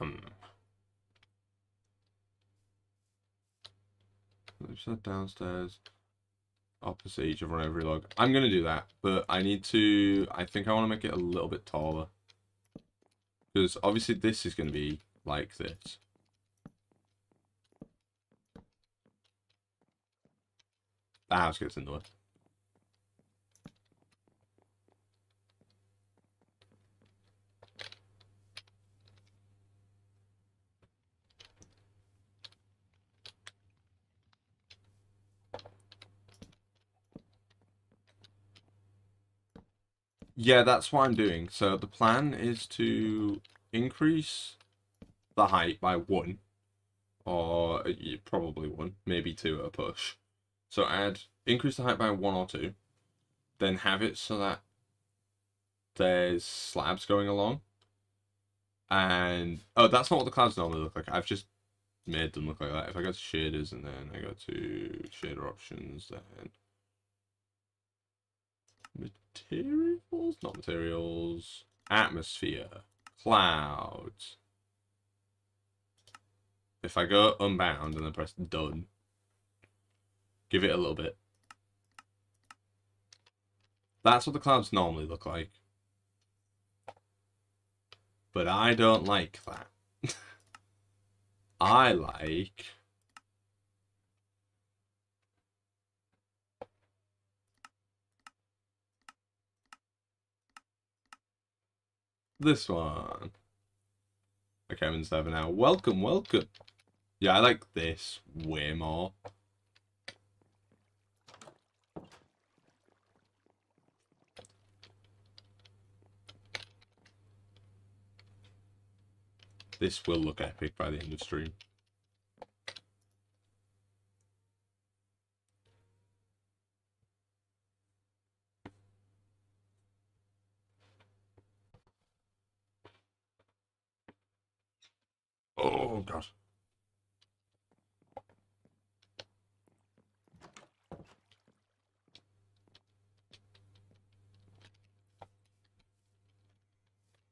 Hmm. Leave that downstairs. Opposite each other on every log. I'm going to do that, but I need to... I think I want to make it a little bit taller. Because obviously this is going to be like this. The house gets in the way. Yeah, that's what I'm doing. So the plan is to increase the height by one, or uh, probably one, maybe two at a push. So add, increase the height by one or two, then have it so that there's slabs going along. And, oh, that's not what the clouds normally look like. I've just made them look like that. If I go to shaders and then I go to shader options, then materials, not materials, atmosphere, clouds. If I go unbound and then press done, give it a little bit. That's what the clouds normally look like. But I don't like that. (laughs) I like this one. Okay, I'm in now. Welcome, welcome. Yeah, I like this way more. This will look epic by the end of stream. Oh, God.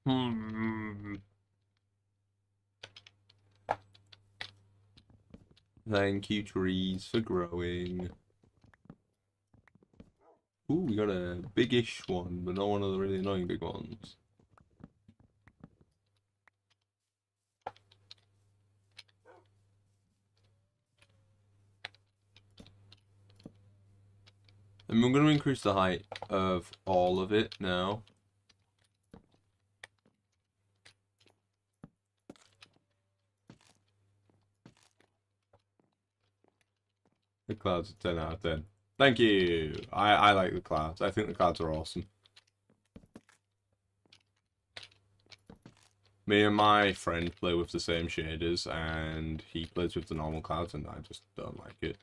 Hmm. Thank you, trees, for growing. Ooh, we got a biggish one, but not one of the really annoying big ones. And I'm going to increase the height of all of it now. The clouds are 10 out of 10. Thank you. I, I like the clouds. I think the clouds are awesome. Me and my friend play with the same shaders and he plays with the normal clouds and I just don't like it.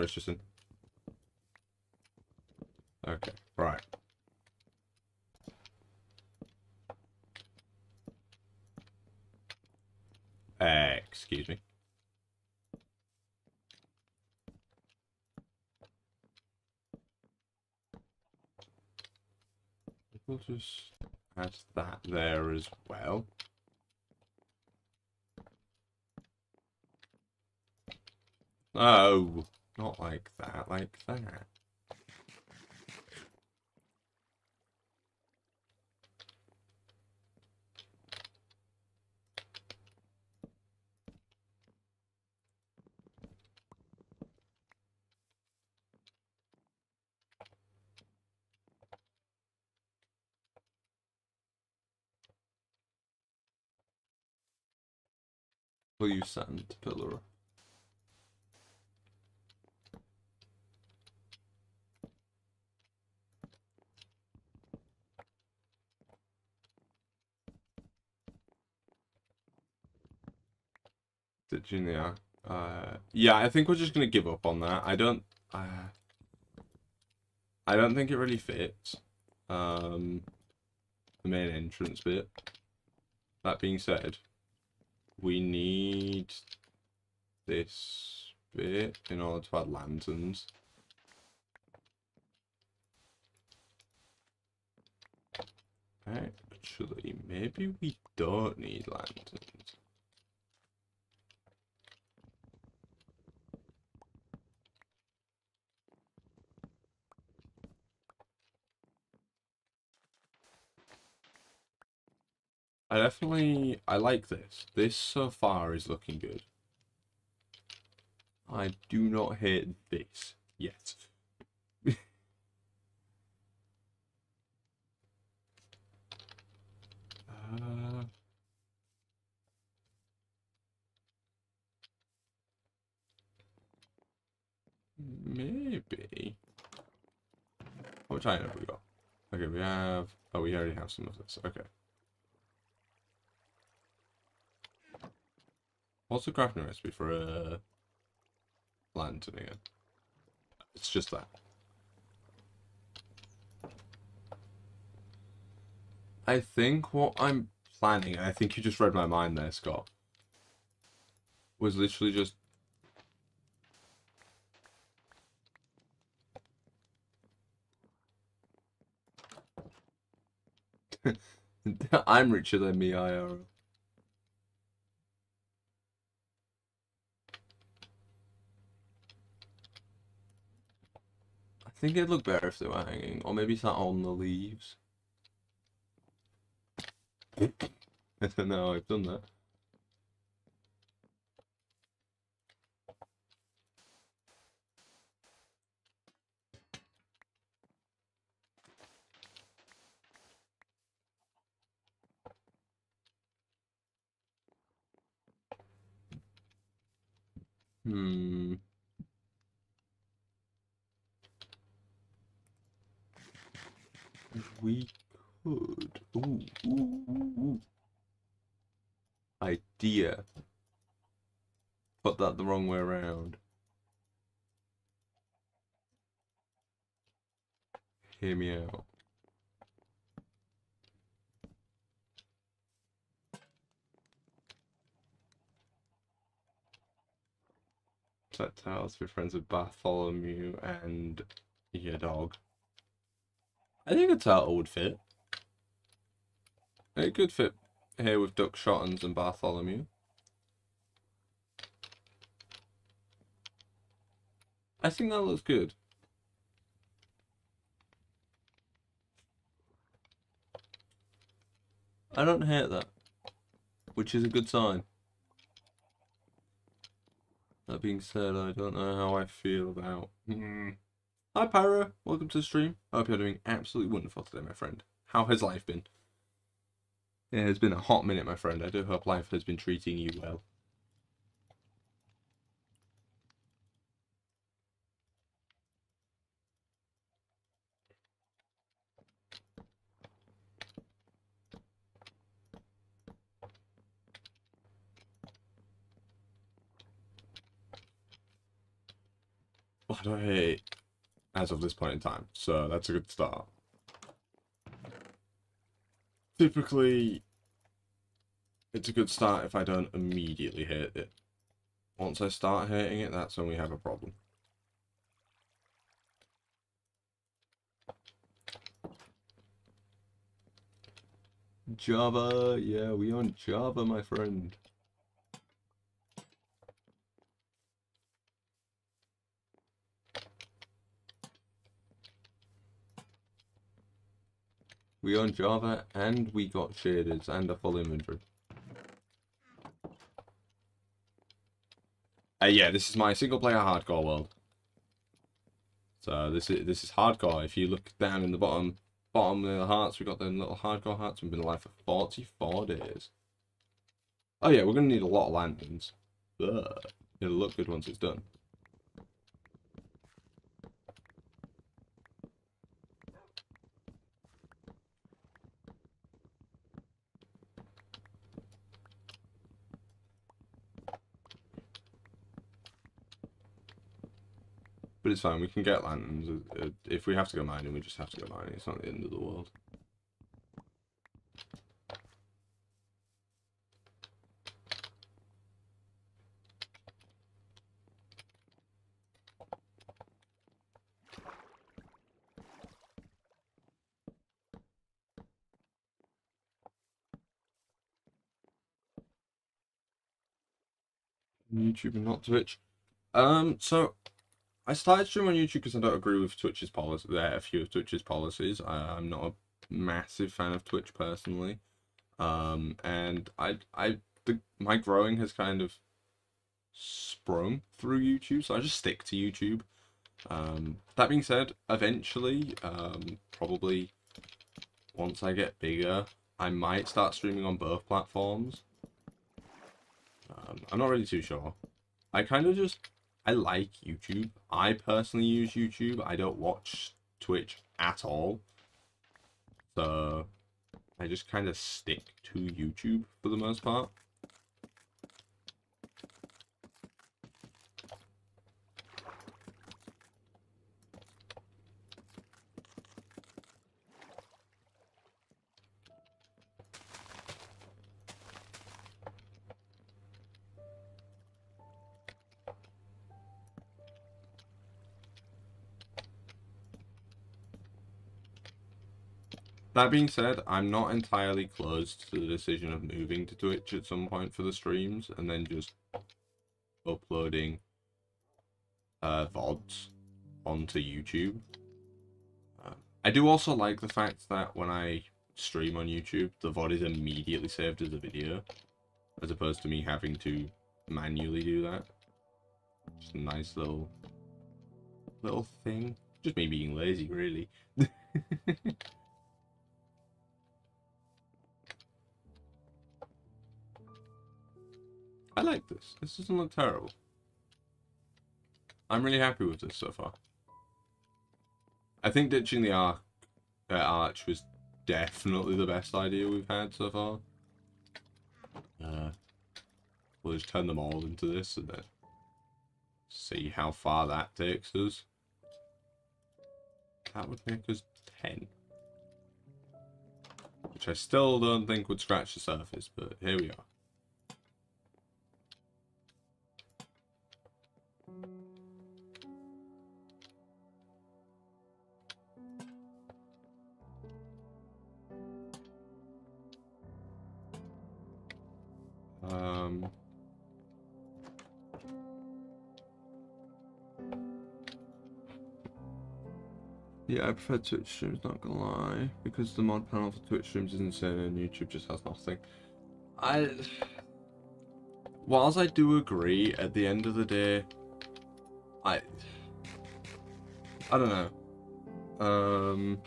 sound interesting. Okay, right. Excuse me. We'll just add that there as well. Oh not like that, like that. Will you sand pillar? Yeah. Uh, yeah, I think we're just gonna give up on that. I don't, uh, I don't think it really fits. Um, the main entrance bit. That being said, we need this bit in order to add lanterns. Actually, maybe we don't need lanterns. I definitely, I like this. This so far is looking good. I do not hate this yet. uh, maybe. How much iron have we got? Okay, we have. Oh, we already have some of this. Okay. What's the crafting recipe for uh, a lantern again? It's just that. I think what I'm planning, I think you just read my mind there, Scott, was literally just (laughs) I'm richer than me, IRL. I think it'd look better if they were hanging, or maybe not on the leaves. (laughs) I don't know, I've done that. Hmm. We could. Ooh, ooh, ooh, Idea. Put that the wrong way around. Hear me out. Set tiles, be friends with Bartholomew and your dog. I think a turtle would fit. It could fit here with Duck Shottens and Bartholomew. I think that looks good. I don't hate that, which is a good sign. That being said, I don't know how I feel about... Hmm. Hi Pyro, welcome to the stream. I hope you're doing absolutely wonderful today, my friend. How has life been? It has been a hot minute, my friend. I do hope life has been treating you well. What do I hate? As of this point in time. So that's a good start. Typically, it's a good start if I don't immediately hate it. Once I start hating it, that's when we have a problem. Java, yeah, we on Java, my friend. We own Java and we got shaders and a full inventory. Uh, yeah, this is my single player hardcore world. So this is this is hardcore. If you look down in the bottom bottom the hearts, we got them little hardcore hearts. We've been alive for 44 days. Oh yeah, we're gonna need a lot of lanterns. But it'll look good once it's done. But it's fine, we can get lanterns. Uh, uh, if we have to go mining, we just have to go mining. It's not the end of the world. YouTube and not Twitch. Um, so I started streaming on YouTube because I don't agree with Twitch's policy. There are a few of Twitch's policies. I, am not a massive fan of Twitch personally, um, and I, I, the, my growing has kind of sprung through YouTube, so I just stick to YouTube. Um, that being said, eventually, um, probably once I get bigger, I might start streaming on both platforms. Um, I'm not really too sure. I kind of just I like YouTube. I personally use YouTube. I don't watch Twitch at all. So I just kind of stick to YouTube for the most part. That being said, I'm not entirely closed to the decision of moving to Twitch at some point for the streams and then just uploading uh, VODs onto YouTube. Uh, I do also like the fact that when I stream on YouTube, the VOD is immediately saved as a video, as opposed to me having to manually do that. Just a nice little, little thing. Just me being lazy, really. (laughs) I like this. This doesn't look terrible. I'm really happy with this so far. I think ditching the arc, uh, arch was definitely the best idea we've had so far. Uh, we'll just turn them all into this and then see how far that takes us. That would make us 10. Which I still don't think would scratch the surface, but here we are. Um, yeah, I prefer Twitch streams, not gonna lie, because the mod panel for Twitch streams is insane and YouTube just has nothing. I, whilst I do agree, at the end of the day, I, I don't know. Um,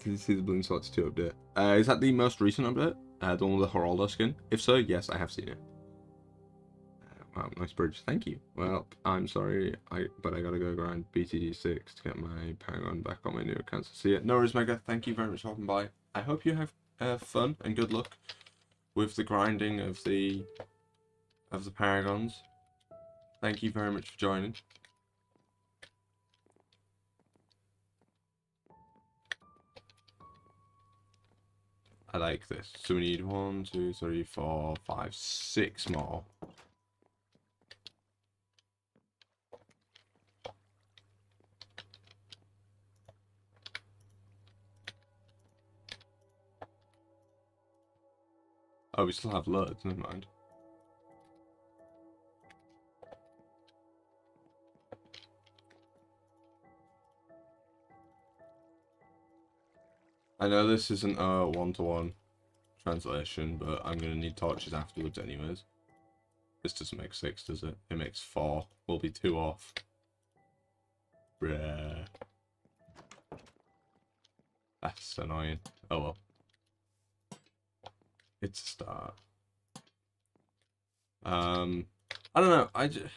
can you see the Bloons Slots 2 update? Uh, is that the most recent update? Uh, the one with the Geraldo skin? If so, yes, I have seen it. Uh, wow, nice bridge. Thank you. Well, I'm sorry, I but I gotta go grind BTD6 to get my Paragon back on my new account. So see it. No worries, Mega. Thank you very much for hopping by. I hope you have uh, fun and good luck with the grinding of the of the Paragons. Thank you very much for joining. I like this. So we need one, two, three, four, five, six more. Oh, we still have loads, never mind. I know this isn't a one-to-one -one translation, but I'm going to need torches afterwards anyways. This doesn't make six, does it? It makes four. We'll be two off. Bruh. That's annoying. Oh well. It's a start. Um, I don't know. I just...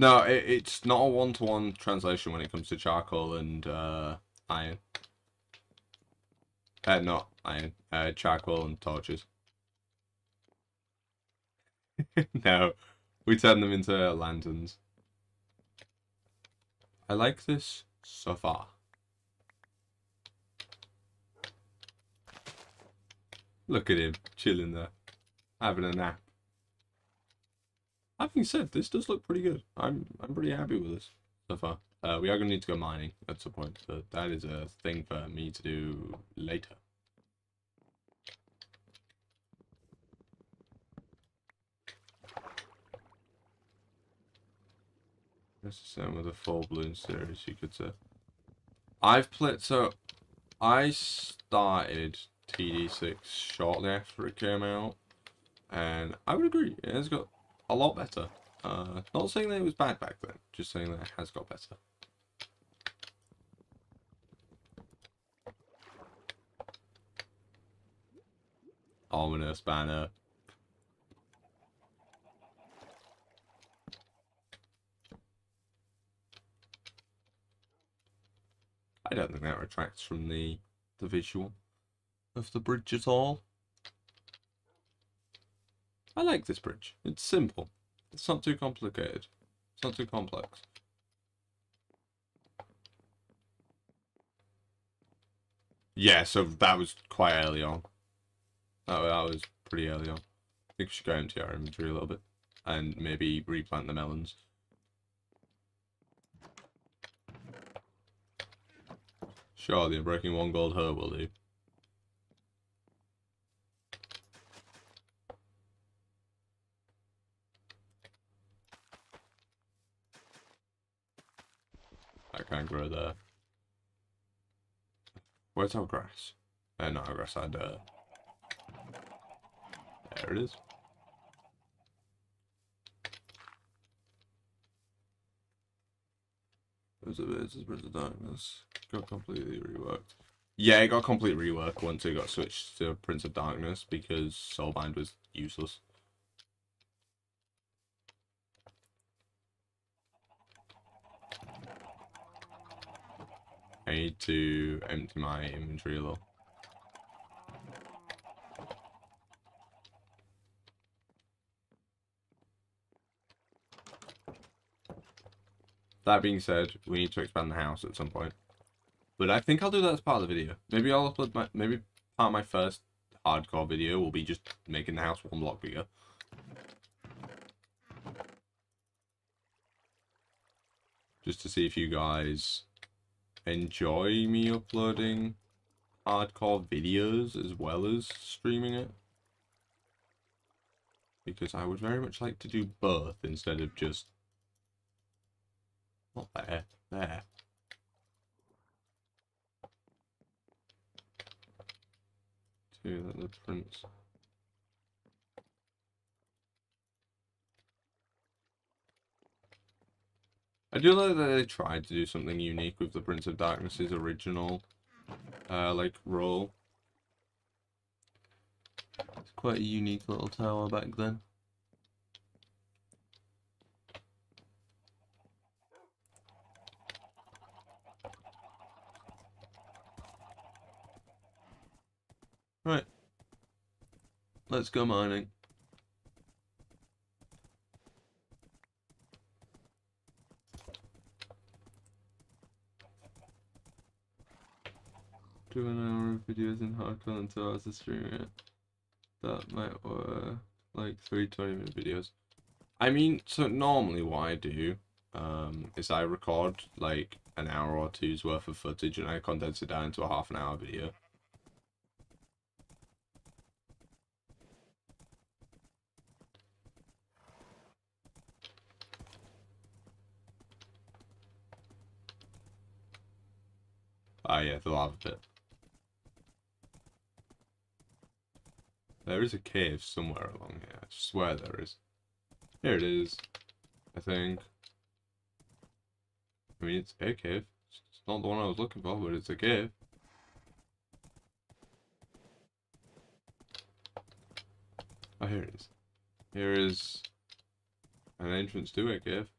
No, it, it's not a one-to-one -one translation when it comes to charcoal and uh, iron. Uh, not iron. Uh, charcoal and torches. (laughs) no, we turn them into lanterns. I like this so far. Look at him, chilling there, having a nap. Having said, this does look pretty good. I'm I'm pretty happy with this so far. Uh, we are going to need to go mining at some point, so that is a thing for me to do later. That's the same with the full bloom series, you could say. I've played, so I started TD6 shortly after it came out, and I would agree, it has got a lot better. Uh, not saying that it was bad back then, just saying that it has got better. Ominous banner. I don't think that retracts from the the visual of the bridge at all. I like this bridge. It's simple. It's not too complicated. It's not too complex. Yeah, so that was quite early on. That, that was pretty early on. I think we should go into our inventory a little bit. And maybe replant the melons. Surely breaking one gold herb will do. I can't grow there. Where's our grass? Uh, not our grass, our dirt. There it is. There's a bit of darkness. Got completely reworked. Yeah, it got complete rework once it got switched to Prince of Darkness because Soulbind was useless. Need to empty my inventory a little. That being said, we need to expand the house at some point. But I think I'll do that as part of the video. Maybe I'll upload my, maybe part of my first hardcore video will be just making the house one block bigger. Just to see if you guys enjoy me uploading hardcore videos as well as streaming it. Because I would very much like to do both instead of just... Not there, there. That the prince. I do like that they tried to do something unique with the Prince of Darkness's original, uh, like, role. It's quite a unique little tower back then. Right. Let's go mining. Do an hour of videos in hardcore and two hours of streamer. That might work. Like three 20 minute videos. I mean, so normally what I do um, is I record like an hour or two's worth of footage and I condense it down into a half an hour video. Ah yeah, the lava pit. There is a cave somewhere along here. I swear there is. Here it is. I think. I mean, it's a cave. It's not the one I was looking for, but it's a cave. Oh, here it is. Here is an entrance to a cave.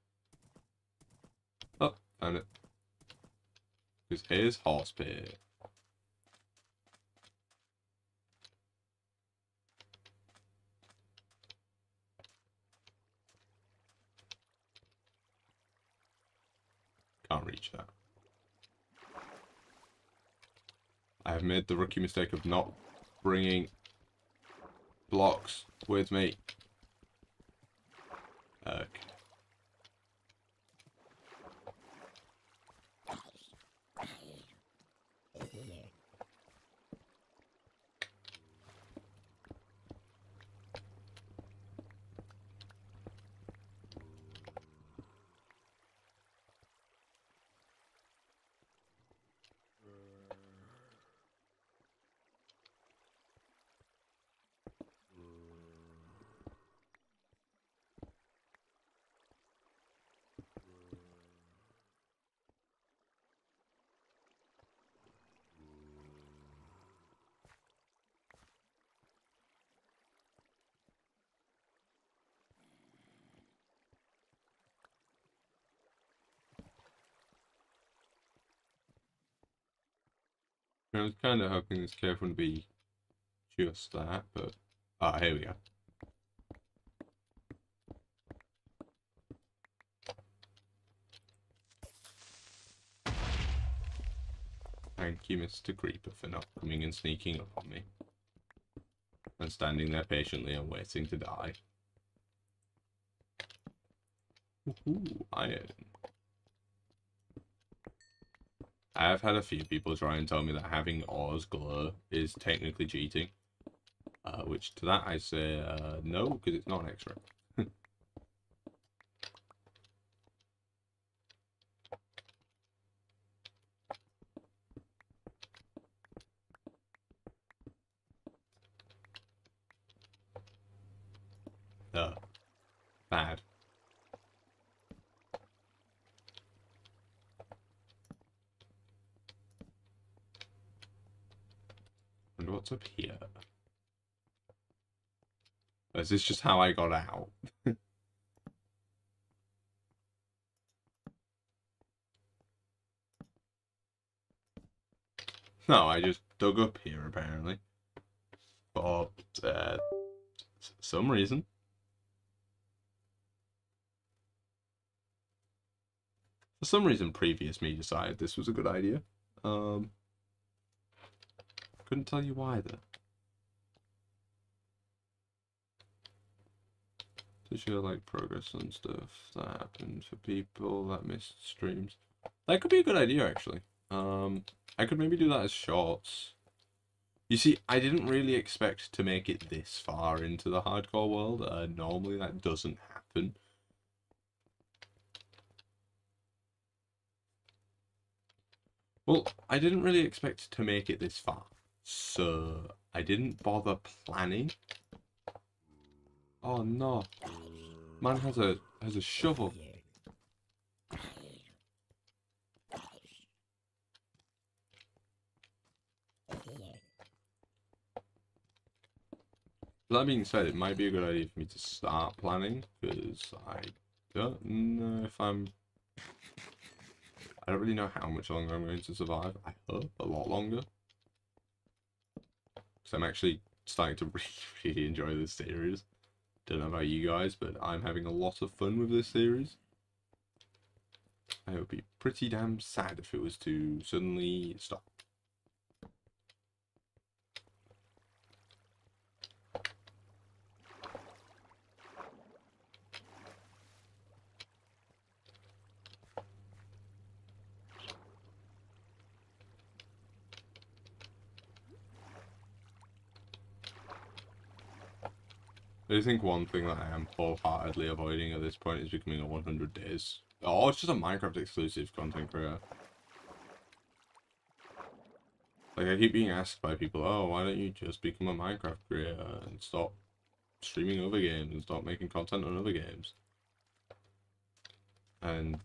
Oh, found it. Because here's horse pit. Can't reach that. I have made the rookie mistake of not bringing blocks with me. Okay. I was kind of hoping this cave wouldn't be just that, but... Ah, here we go. Thank you, Mr. Creeper, for not coming and sneaking up on me. And standing there patiently and waiting to die. Ooh, iron. I have had a few people try and tell me that having ores glow is technically cheating. Uh, which to that I say uh, no, because it's not an extra. uh, bad. wonder what's up here. Is this just how I got out? (laughs) no, I just dug up here apparently. For uh, some reason. For some reason, previous me decided this was a good idea. Um, couldn't tell you why though. To show like progress and stuff that happened for people that missed streams. That could be a good idea actually. Um, I could maybe do that as shorts. You see, I didn't really expect to make it this far into the hardcore world. Uh, normally that doesn't happen. Well, I didn't really expect to make it this far. So I didn't bother planning. Oh no. Man has a has a shovel. That being said, it might be a good idea for me to start planning, because I don't know if I'm... I don't really know how much longer I'm going to survive. I hope a lot longer. So I'm actually starting to (laughs) really, really enjoy this series. Don't know about you guys, but I'm having a lot of fun with this series. I would be pretty damn sad if it was to suddenly stop. Think one thing that I am wholeheartedly avoiding at this point is becoming a 100 days. Oh, it's just a Minecraft exclusive content creator. Like, I keep being asked by people, oh, why don't you just become a Minecraft creator and stop streaming other games and stop making content on other games? And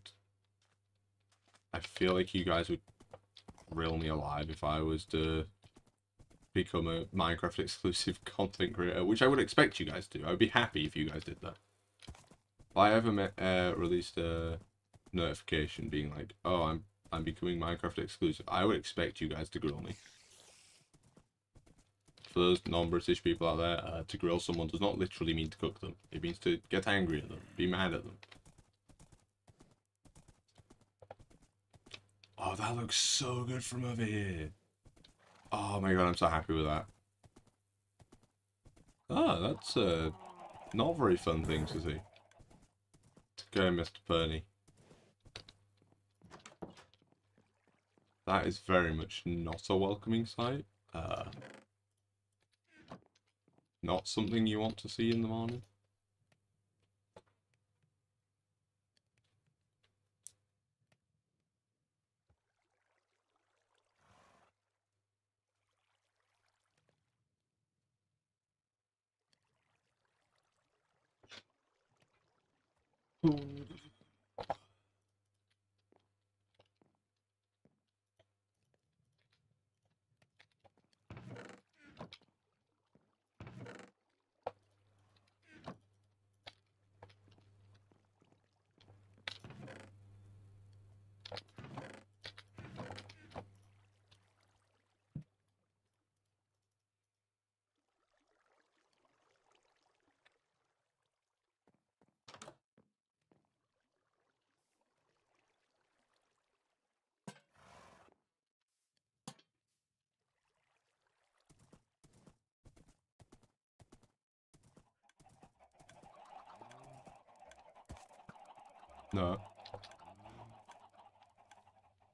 I feel like you guys would reel me alive if I was to become a Minecraft exclusive content creator, which I would expect you guys to. I would be happy if you guys did that. If I ever met, uh, released a notification being like, oh, I'm I'm becoming Minecraft exclusive, I would expect you guys to grill me. For those non-British people out there, uh, to grill someone does not literally mean to cook them. It means to get angry at them, be mad at them. Oh, that looks so good from over here. Oh my god, I'm so happy with that. Ah, that's uh, not very fun thing to see. Go, Mr. Perney. That is very much not a welcoming sight. Uh, not something you want to see in the morning. No.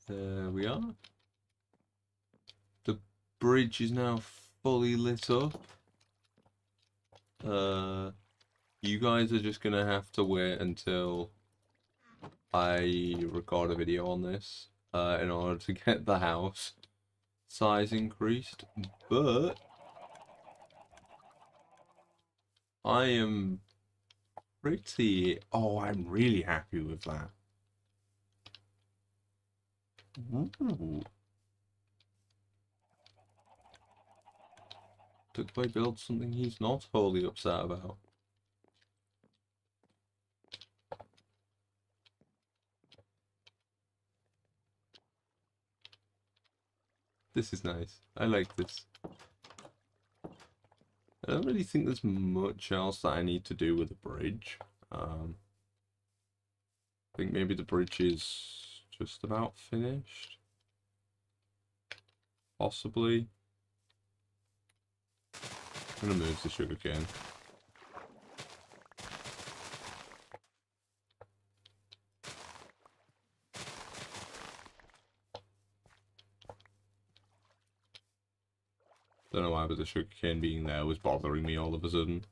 There we are. The bridge is now fully lit up. Uh, you guys are just gonna have to wait until I record a video on this uh, in order to get the house size increased, but I am pretty... Oh, I'm really happy with that. Ooh. DuckBoi build something he's not wholly upset about. This is nice. I like this. I don't really think there's much else that I need to do with the bridge. Um, I think maybe the bridge is just about finished. Possibly. I'm gonna move the sugarcane. Don't know why, but the sugarcane being there was bothering me all of a sudden.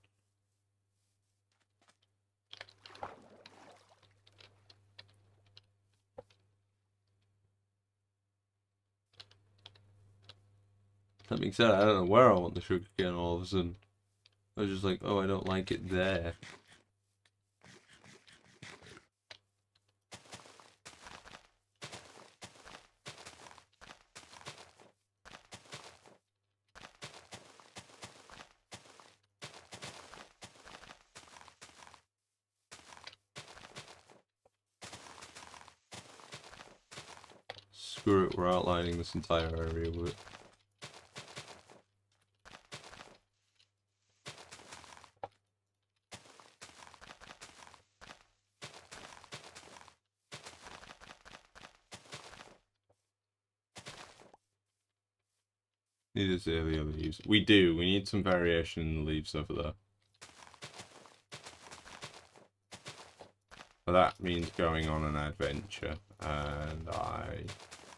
That being said, I don't know where I want the sugarcane all of a sudden. I was just like, oh, I don't like it there. Screw it, we're outlining this entire area with Need see the other leaves. We do. We need some variation in the leaves over there. But that means going on an adventure. And I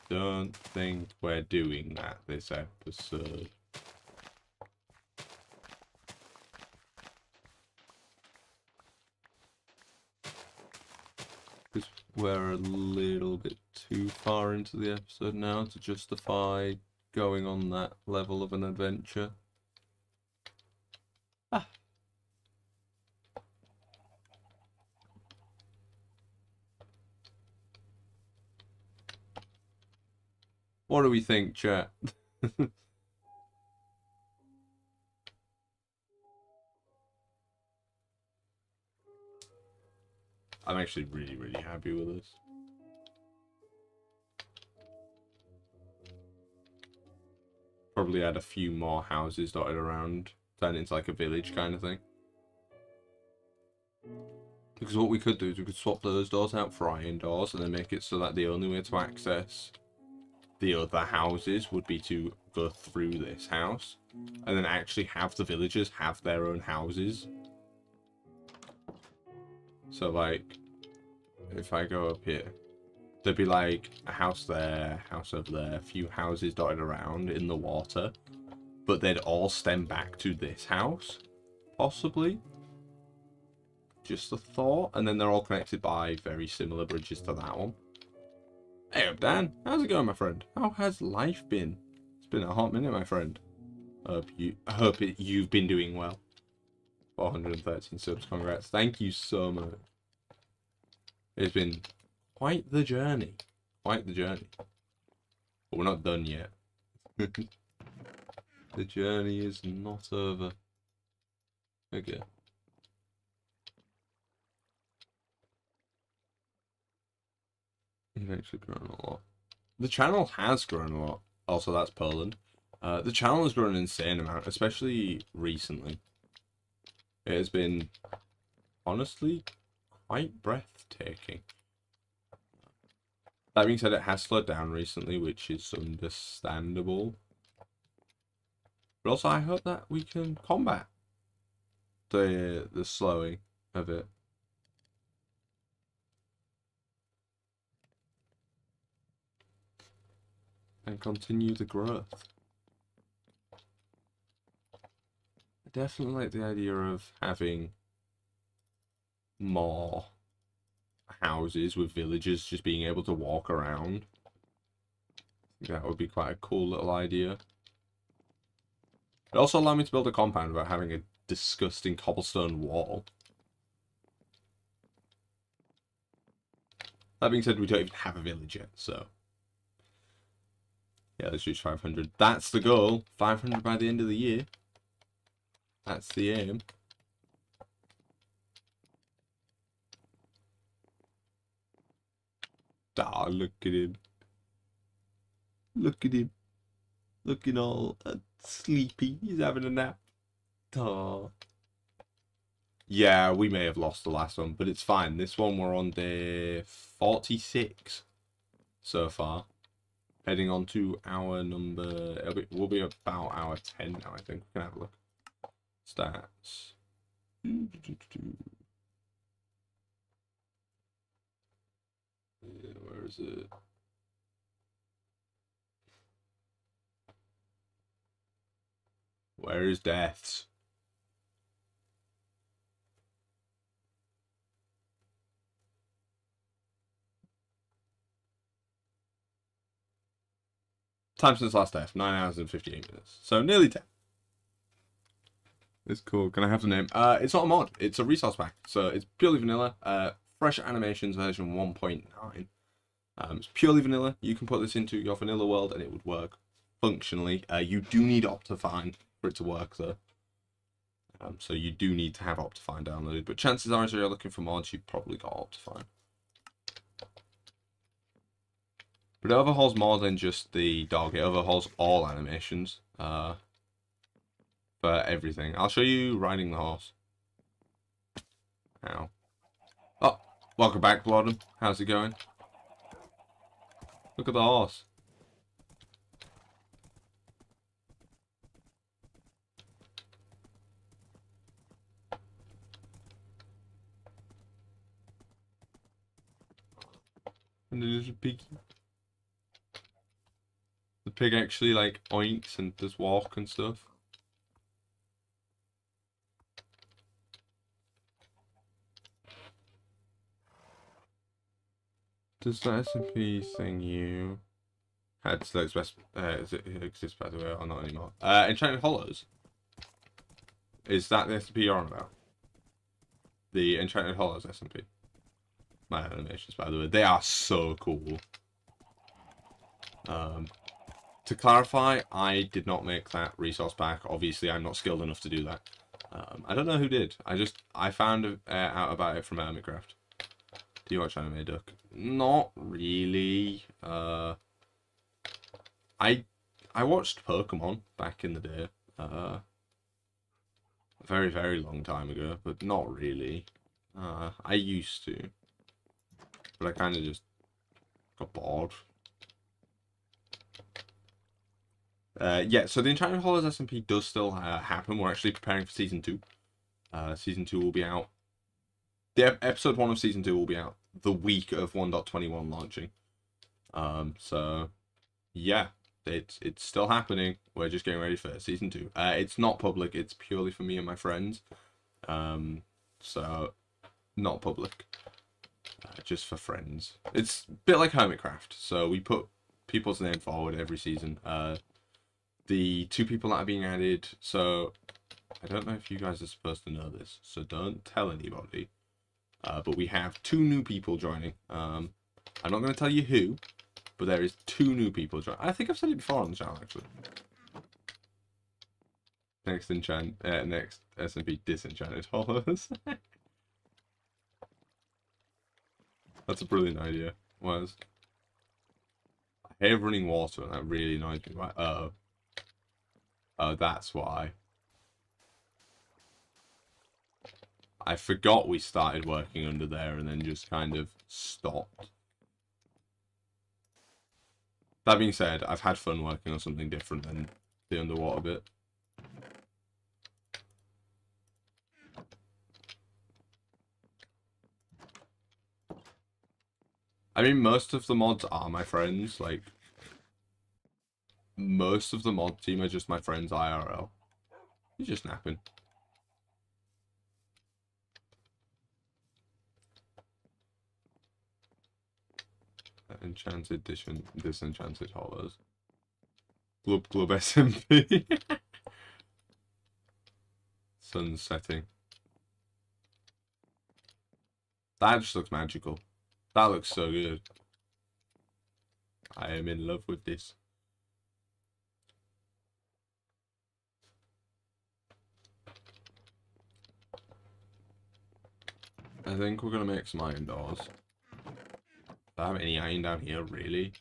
don't think we're doing that this episode. Because we're a little bit too far into the episode now to justify going on that level of an adventure. Ah. What do we think, chat? (laughs) I'm actually really, really happy with this. Probably add a few more houses dotted around, turn it into like a village kind of thing. Because what we could do is we could swap those doors out for iron doors and then make it so that the only way to access the other houses would be to go through this house and then actually have the villagers have their own houses. So like, if I go up here, there'd be like a house there, house over there, a few houses dotted around in the water, but they'd all stem back to this house, possibly. Just a thought, and then they're all connected by very similar bridges to that one. Hey Dan. How's it going, my friend? How has life been? It's been a hot minute, my friend. Hope you, I hope it, you've been doing well. 413 subs, congrats. Thank you so much. It's been quite the journey. Quite the journey. But we're not done yet. (laughs) the journey is not over. Okay. You've actually grown a lot. The channel has grown a lot. Also, that's Poland. Uh, the channel has grown an insane amount, especially recently. It has been, honestly, quite breathtaking. That being said, it has slowed down recently, which is understandable. But also, I hope that we can combat the the slowing of it. and continue the growth. I definitely like the idea of having more houses with villagers just being able to walk around. that would be quite a cool little idea. It also allowed me to build a compound without having a disgusting cobblestone wall. That being said, we don't even have a village yet, so yeah, let's reach 500. That's the goal. 500 by the end of the year. That's the aim. Ah, look at him. Look at him. Looking all uh, sleepy. He's having a nap. Oh. Yeah, we may have lost the last one, but it's fine. This one we're on day 46 so far heading on to our number, be, we'll be about hour 10 now, I think. We can have a look. Stats. Yeah, where is it? Where is deaths? Time since last death, 9 hours and 58 minutes. So nearly 10. It's cool. Can I have the name? Uh, it's not a mod. It's a resource pack. So it's purely vanilla. Uh, Fresh Animations version 1.9. Um, it's purely vanilla. You can put this into your vanilla world and it would work functionally. Uh, you do need Optifine for it to work though. Um, so you do need to have Optifine downloaded. But chances are, if you're looking for mods, you've probably got Optifine. But it overhauls more than just the dog. It overhauls all animations uh, for everything. I'll show you riding the horse. Now. Oh, welcome back, Blodden. How's it going? Look at the horse. And a little piggy the pig actually like oinks and does walk and stuff. Does the SMP thing you had select best uh, exists by the way or not anymore? Uh, Enchanted Hollows. Is that the SMP you're on about? The Enchanted Hollows SMP. My animations, by the way, they are so cool. Um, to clarify, I did not make that resource pack. Obviously, I'm not skilled enough to do that. Um, I don't know who did. I just I found uh, out about it from Hermitcraft. Do you watch Anime Duck? Not really. Uh, I I watched Pokemon back in the day. Uh, a very very long time ago, but not really. Uh, I used to, but I kind of just got bored. Uh, yeah, so the Enchanted Hollows SMP does still uh, happen. We're actually preparing for season two. Uh, season two will be out. The episode one of season two will be out the week of 1.21 launching. Um, so yeah, it's it's still happening. We're just getting ready for season two. Uh, it's not public. It's purely for me and my friends. Um, so not public. Uh, just for friends. It's a bit like Hermitcraft. So we put people's name forward every season. Uh, the two people that are being added. So I don't know if you guys are supposed to know this, so don't tell anybody. Uh, but we have two new people joining. Um, I'm not going to tell you who, but there is two new people joining. I think I've said it before on the channel, actually. Next enchant, uh, next SMP disenchanted. (laughs) That's a brilliant idea. Was I hate running water, and that really annoys me. Right? Uh. Oh, that's why. I forgot we started working under there and then just kind of stopped. That being said, I've had fun working on something different than the underwater bit. I mean, most of the mods are my friends, like, most of the mod team are just my friends IRL. He's just napping. Enchanted Disin Disenchanted Hollows. Glub Glub SMP. (laughs) Sun setting. That just looks magical. That looks so good. I am in love with this. I think we're gonna make some iron doors. I have any iron down here, really?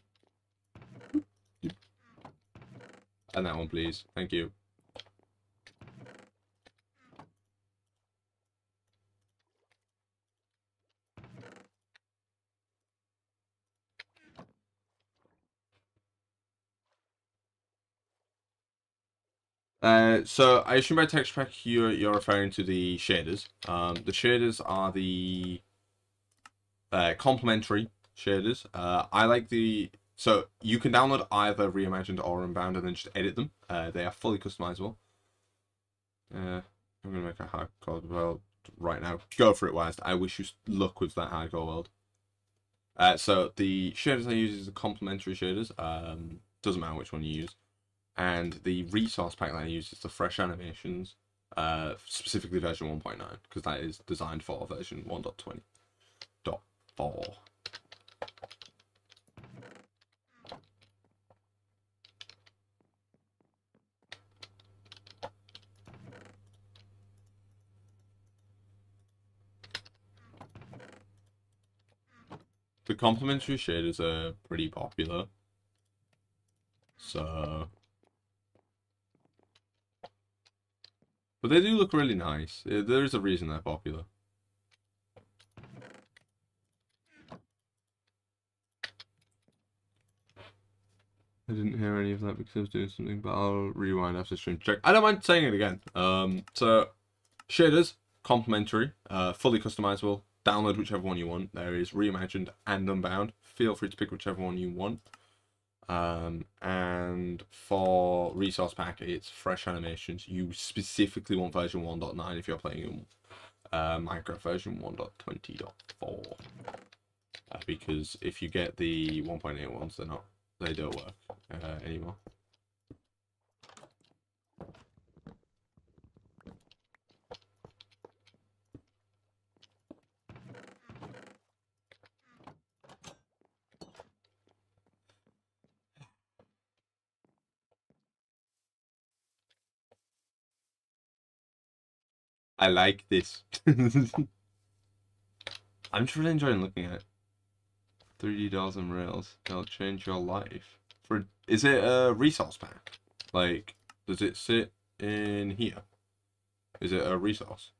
And that one, please. Thank you. Uh, so I assume by text pack you're, you're referring to the shaders. Um, the shaders are the uh, complementary shaders. Uh, I like the so you can download either Reimagined or Unbound and then just edit them. Uh, they are fully customizable. Uh, I'm gonna make a hardcore world right now. Go for it, West. I wish you luck with that hardcore world. Uh, so the shaders I use is the complementary shaders. Um, doesn't matter which one you use and the resource pack that I use is the Fresh Animations, uh, specifically version 1.9, because that is designed for version 1.20.4. complementary shaders are pretty popular. So But they do look really nice. There is a reason they're popular. I didn't hear any of that because I was doing something, but I'll rewind after stream check. I don't mind saying it again. Um, so, shaders, complementary, uh, fully customizable. Download whichever one you want. There is Reimagined and Unbound. Feel free to pick whichever one you want. Um, and for resource pack, it's fresh animations. You specifically want version 1.9 if you're playing in uh, Minecraft version 1.20.4. uh, because if you get the 1.8 ones, they're not, they don't work uh, anymore. I like this. (laughs) I'm just really enjoying looking at 3D doors and rails. They'll change your life. For is it a resource pack? Like, does it sit in here? Is it a resource?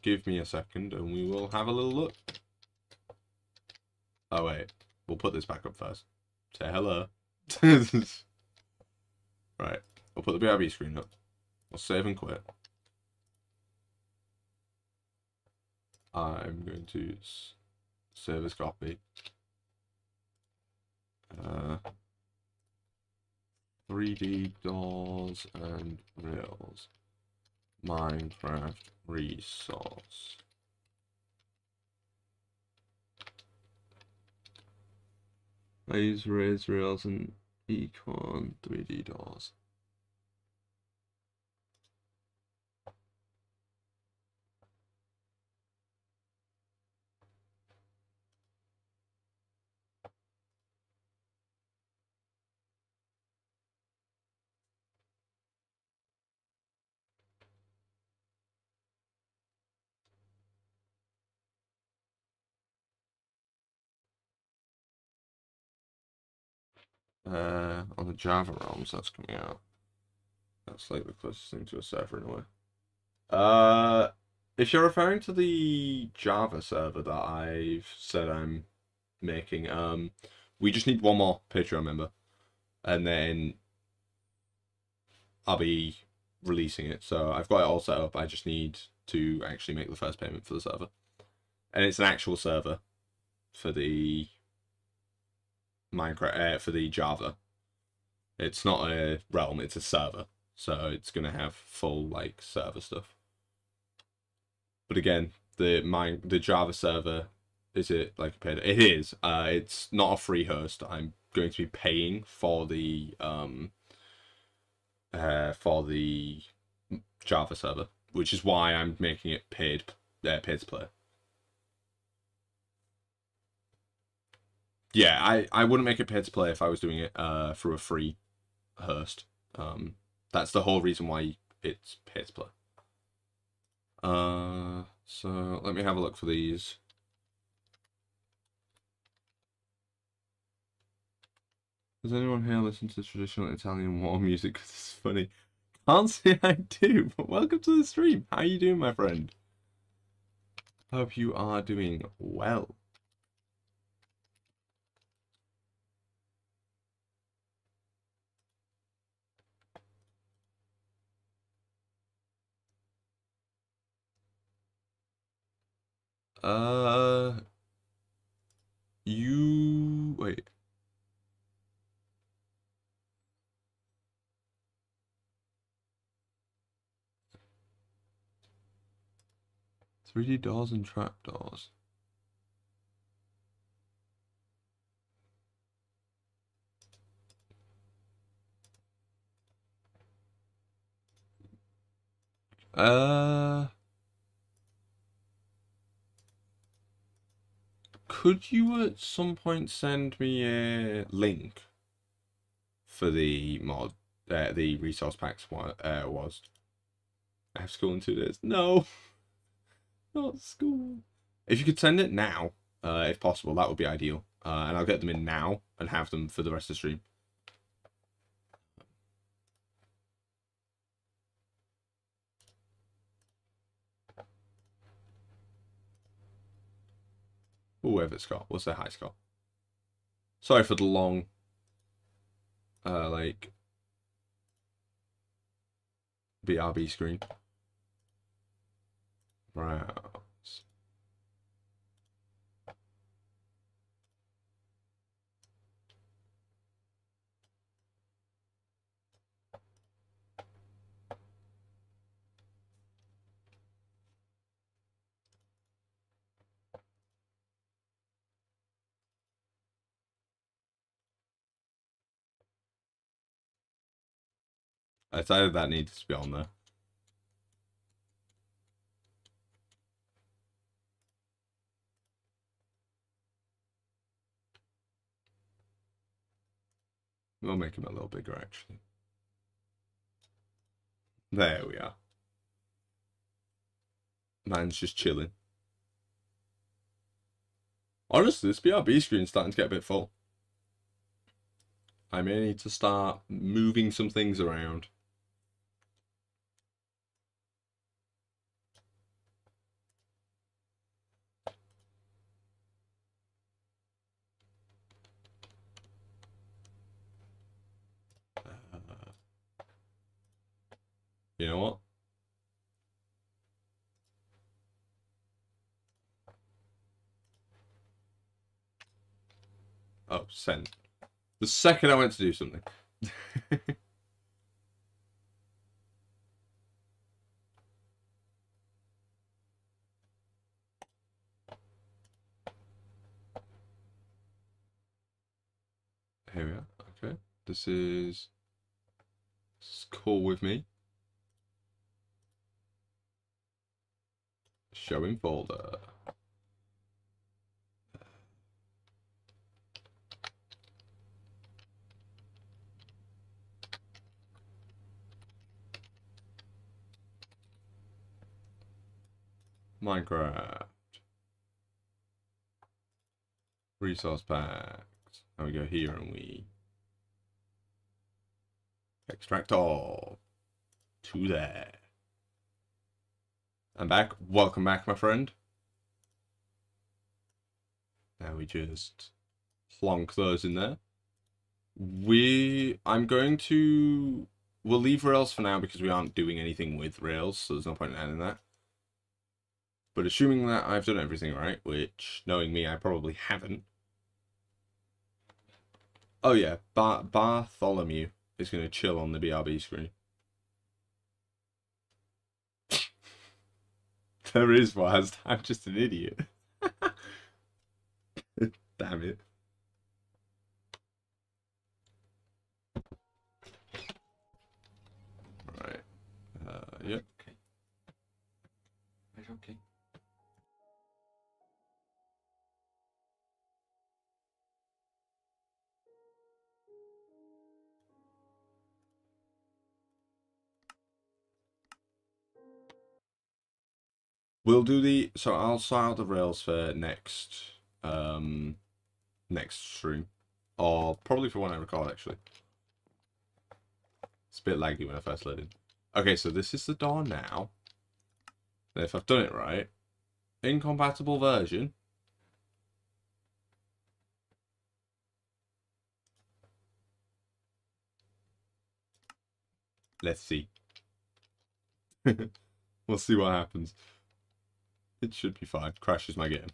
Give me a second and we will have a little look. Oh wait, we'll put this back up first. Say hello. (laughs) right, I'll put the BRB screen up. I'll save and quit. I'm going to save as copy. Uh, 3D doors and rails. Minecraft resource. I use raise rails and econ 3D doors. Uh, on the Java realms that's coming out. That's like the closest thing to a server in a way. Uh, if you're referring to the Java server that I've said I'm making, um, we just need one more Patreon member, and then I'll be releasing it. So I've got it all set up. I just need to actually make the first payment for the server, and it's an actual server for the Minecraft uh, for the Java. It's not a realm; it's a server, so it's gonna have full like server stuff. But again, the mine the Java server is it like paid? It is. Uh, it's not a free host. I'm going to be paying for the um uh for the Java server, which is why I'm making it paid uh, paid to play. Yeah, I, I wouldn't make it pay to play if I was doing it uh, through a free host. Um, that's the whole reason why it's pay to play. Uh, so let me have a look for these. Does anyone here listen to traditional Italian war music? (laughs) Because it's funny. Can't say I do, but welcome to the stream. How you doing, my friend? Hope you are doing well. Uh, you wait. Three D dolls and trap dolls. Uh. Could you at some point send me a link for the mod, uh, the resource packs uh, was? I have school in two days. No, (laughs) not school. If you could send it now, uh, if possible, that would be ideal. Uh, and I'll get them in now and have them for the rest of the stream. Whoever it's got. What's their high score? Sorry for the long, uh, like, BRB screen. Browse. I decided that needs to be on there. We'll make him a little bigger, actually. There we are. Man's just chilling. Honestly, this BRB screen's starting to get a bit full. I may need to start moving some things around. You know what? Oh, send. The second I went to do something. (laughs) Here we are. Okay. This is, is cool with me. Showing folder. Minecraft. Resource packs. And we go here and we extract all to there. I'm back. Welcome back, my friend. Now we just plonk those in there. We, I'm going to, we'll leave Rails for now because we aren't doing anything with Rails, so there's no point in adding that. But assuming that I've done everything right, which, knowing me, I probably haven't. Oh yeah, Bar Bartholomew is going to chill on the BRB screen. (laughs) there is was. I'm just an idiot. (laughs) Damn it. Right. Uh, yep. Okay. Okay. We'll do the so I'll out the rails for next um next stream. Or probably for when I record actually. It's a bit laggy when I first loaded. Okay, so this is the door now. If I've done it right, incompatible version. Let's see. (laughs) we'll see what happens. It should be fine. Crashes my game.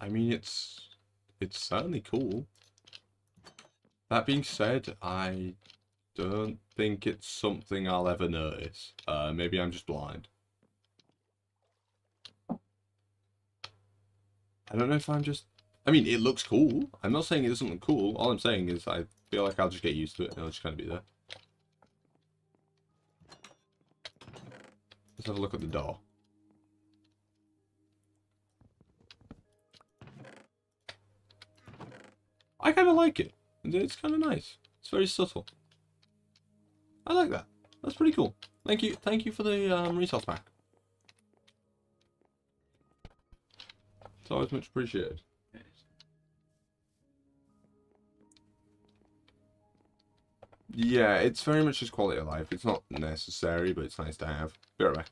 I mean, it's it's certainly cool. That being said, I don't think it's something I'll ever notice. Uh, maybe I'm just blind. I don't know if I'm just... I mean, it looks cool. I'm not saying it doesn't look cool. All I'm saying is I feel like I'll just get used to it and it'll just kind of be there. Let's have a look at the door. I kind of like it. It's kind of nice. It's very subtle. I like that. That's pretty cool. Thank you. Thank you for the um, resource pack. It's always much appreciated. Yeah, it's very much just quality of life. It's not necessary, but it's nice to have. Be right back.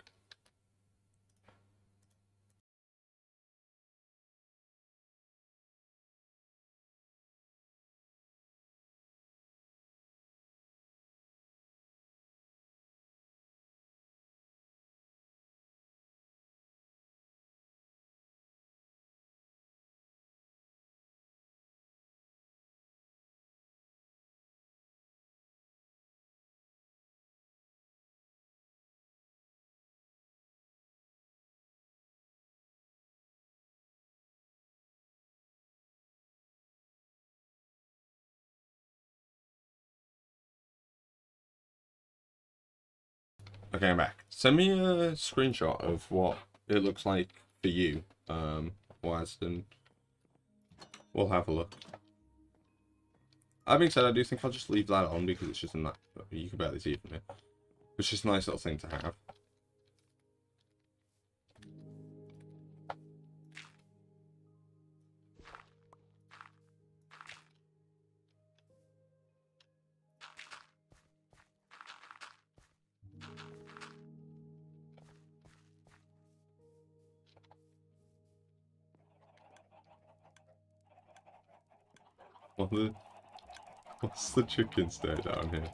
Okay, I'm back. Send me a screenshot of what it looks like for you, um, Waz, and we'll have a look. That being said, I do think I'll just leave that on because it's just a nice, you can barely see it from here. It's just a nice little thing to have. What's the chicken stare down here?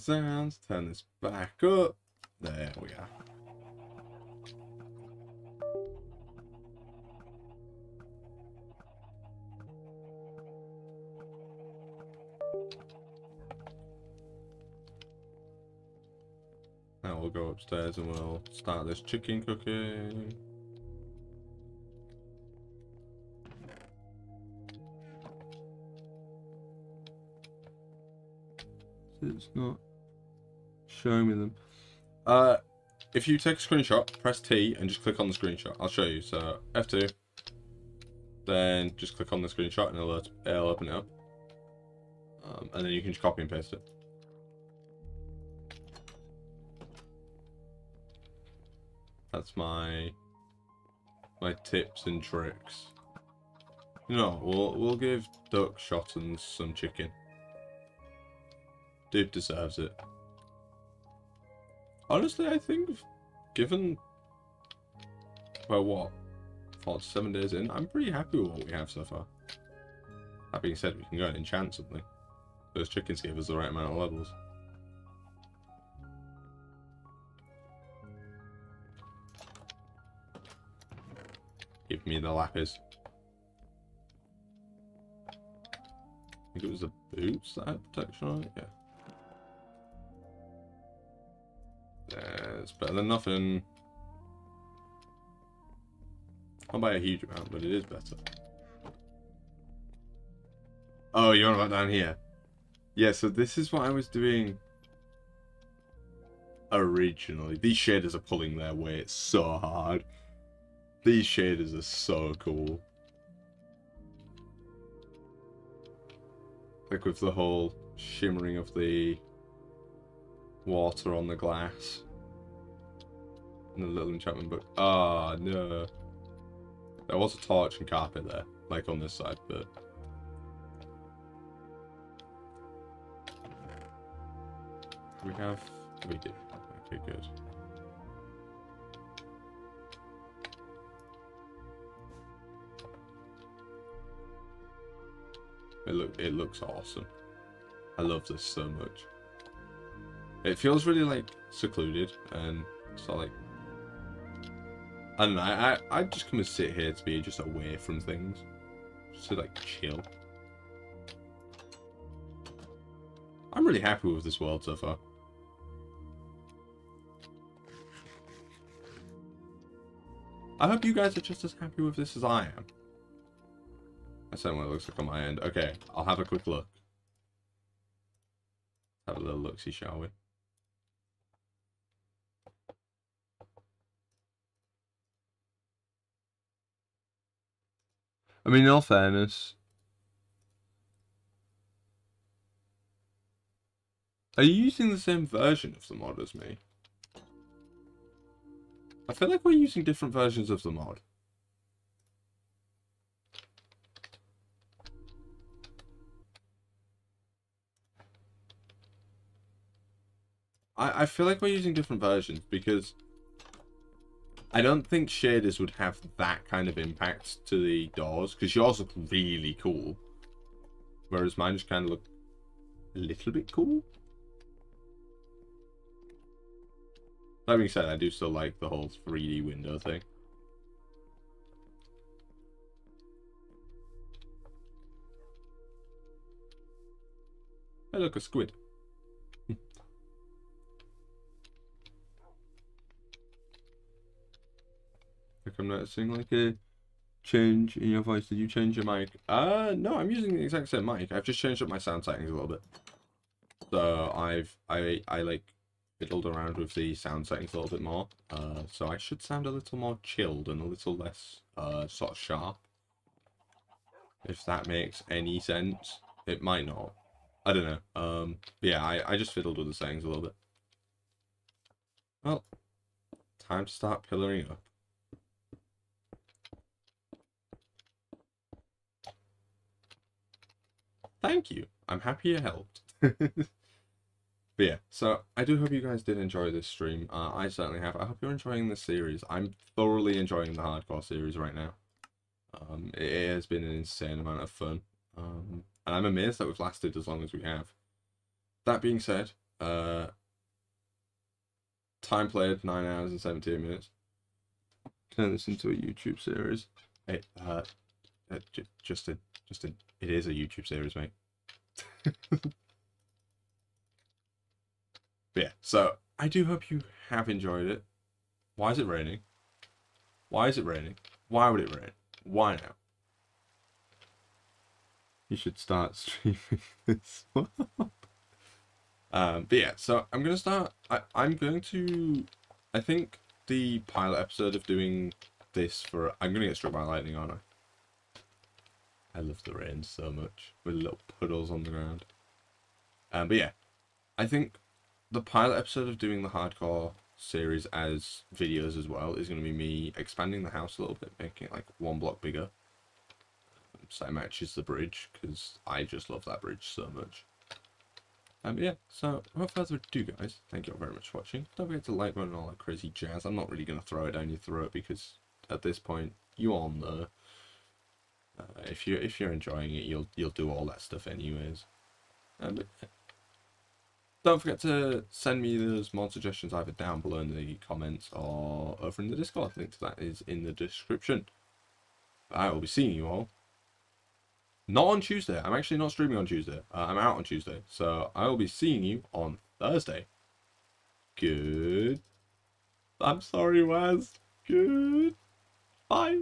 Sounds. Turn this back up. There we are. Now we'll go upstairs and we'll start this chicken cooking. It's not showing me them. Uh, if you take a screenshot, press T and just click on the screenshot. I'll show you. So F2, then just click on the screenshot and it'll, it'll open it up. Um, and then you can just copy and paste it. That's my my tips and tricks. No, we'll we'll give duck shot and some chicken. Dude deserves it. Honestly, I think, given, well, what, 47 days in, I'm pretty happy with what we have so far. That being said, we can go and enchant something. Those chickens gave us the right amount of levels. Give me the lapis. I think it was the boots that had protection on it, yeah. It's better than nothing. Not by a huge amount, but it is better. Oh, you're on about down here. Yeah, so this is what I was doing originally. These shaders are pulling their weight so hard. These shaders are so cool. Like with the whole shimmering of the water on the glass. And the little enchantment book. Ah, oh, no. There was a torch and carpet there, like on this side, but... We have... We do. Okay, good. It look it looks awesome. I love this so much. It feels really like secluded and so like I don't know, I, I I just come and sit here to be just away from things. Just to like chill. I'm really happy with this world so far. I hope you guys are just as happy with this as I am. That's what it looks like on my end. Okay, I'll have a quick look. Have a little look-see, shall we? I mean, in all fairness, are you using the same version of the mod as me? I feel like we're using different versions of the mod. I, I feel like we're using different versions because I don't think shaders would have that kind of impact to the doors because yours look really cool. Whereas mine just kind of look a little bit cool. That being said, I do still like the whole 3D window thing. Hey, look, a squid. I'm noticing like a change in your voice. Did you change your mic? Uh, no, I'm using the exact same mic. I've just changed up my sound settings a little bit. So I've, I, I like fiddled around with the sound settings a little bit more. Uh, so I should sound a little more chilled and a little less, uh, sort of sharp. If that makes any sense. It might not. I don't know. Um, yeah, I, I just fiddled with the settings a little bit. Well, time to start pillaring up. Thank you. I'm happy it helped. (laughs) but yeah, so I do hope you guys did enjoy this stream. Uh, I certainly have. I hope you're enjoying this series. I'm thoroughly enjoying the hardcore series right now. Um, it has been an insane amount of fun. Um, and I'm amazed that we've lasted as long as we have. That being said, uh, time played 9 hours and 17 minutes. Turn this into a YouTube series. Hey, uh, uh, Justin, Justin, it is a YouTube series, mate. (laughs) yeah, so I do hope you have enjoyed it. Why is it raining? Why is it raining? Why would it rain? Why now? You should start (laughs) streaming this um, but yeah, so I'm gonna start. I, I'm going to. I think the pilot episode of doing this for. I'm gonna get struck by lightning, aren't I? I love the rain so much with little puddles on the ground. Um, but yeah, I think the pilot episode of doing the hardcore series as videos as well is going to be me expanding the house a little bit, making it like one block bigger. So it matches the bridge because I just love that bridge so much. Um, yeah, so without further ado guys, thank you all very much for watching. Don't forget to like button and all that crazy jazz. I'm not really going to throw it down your throat because at this point, you all know uh, if you if you're enjoying it, you'll you'll do all that stuff anyways. And don't forget to send me those mod suggestions either down below in the comments or over in the Discord. Link to that is in the description. I will be seeing you all. Not on Tuesday. I'm actually not streaming on Tuesday. Uh, I'm out on Tuesday. So I will be seeing you on Thursday. Good. I'm sorry, Waz. Good. Bye.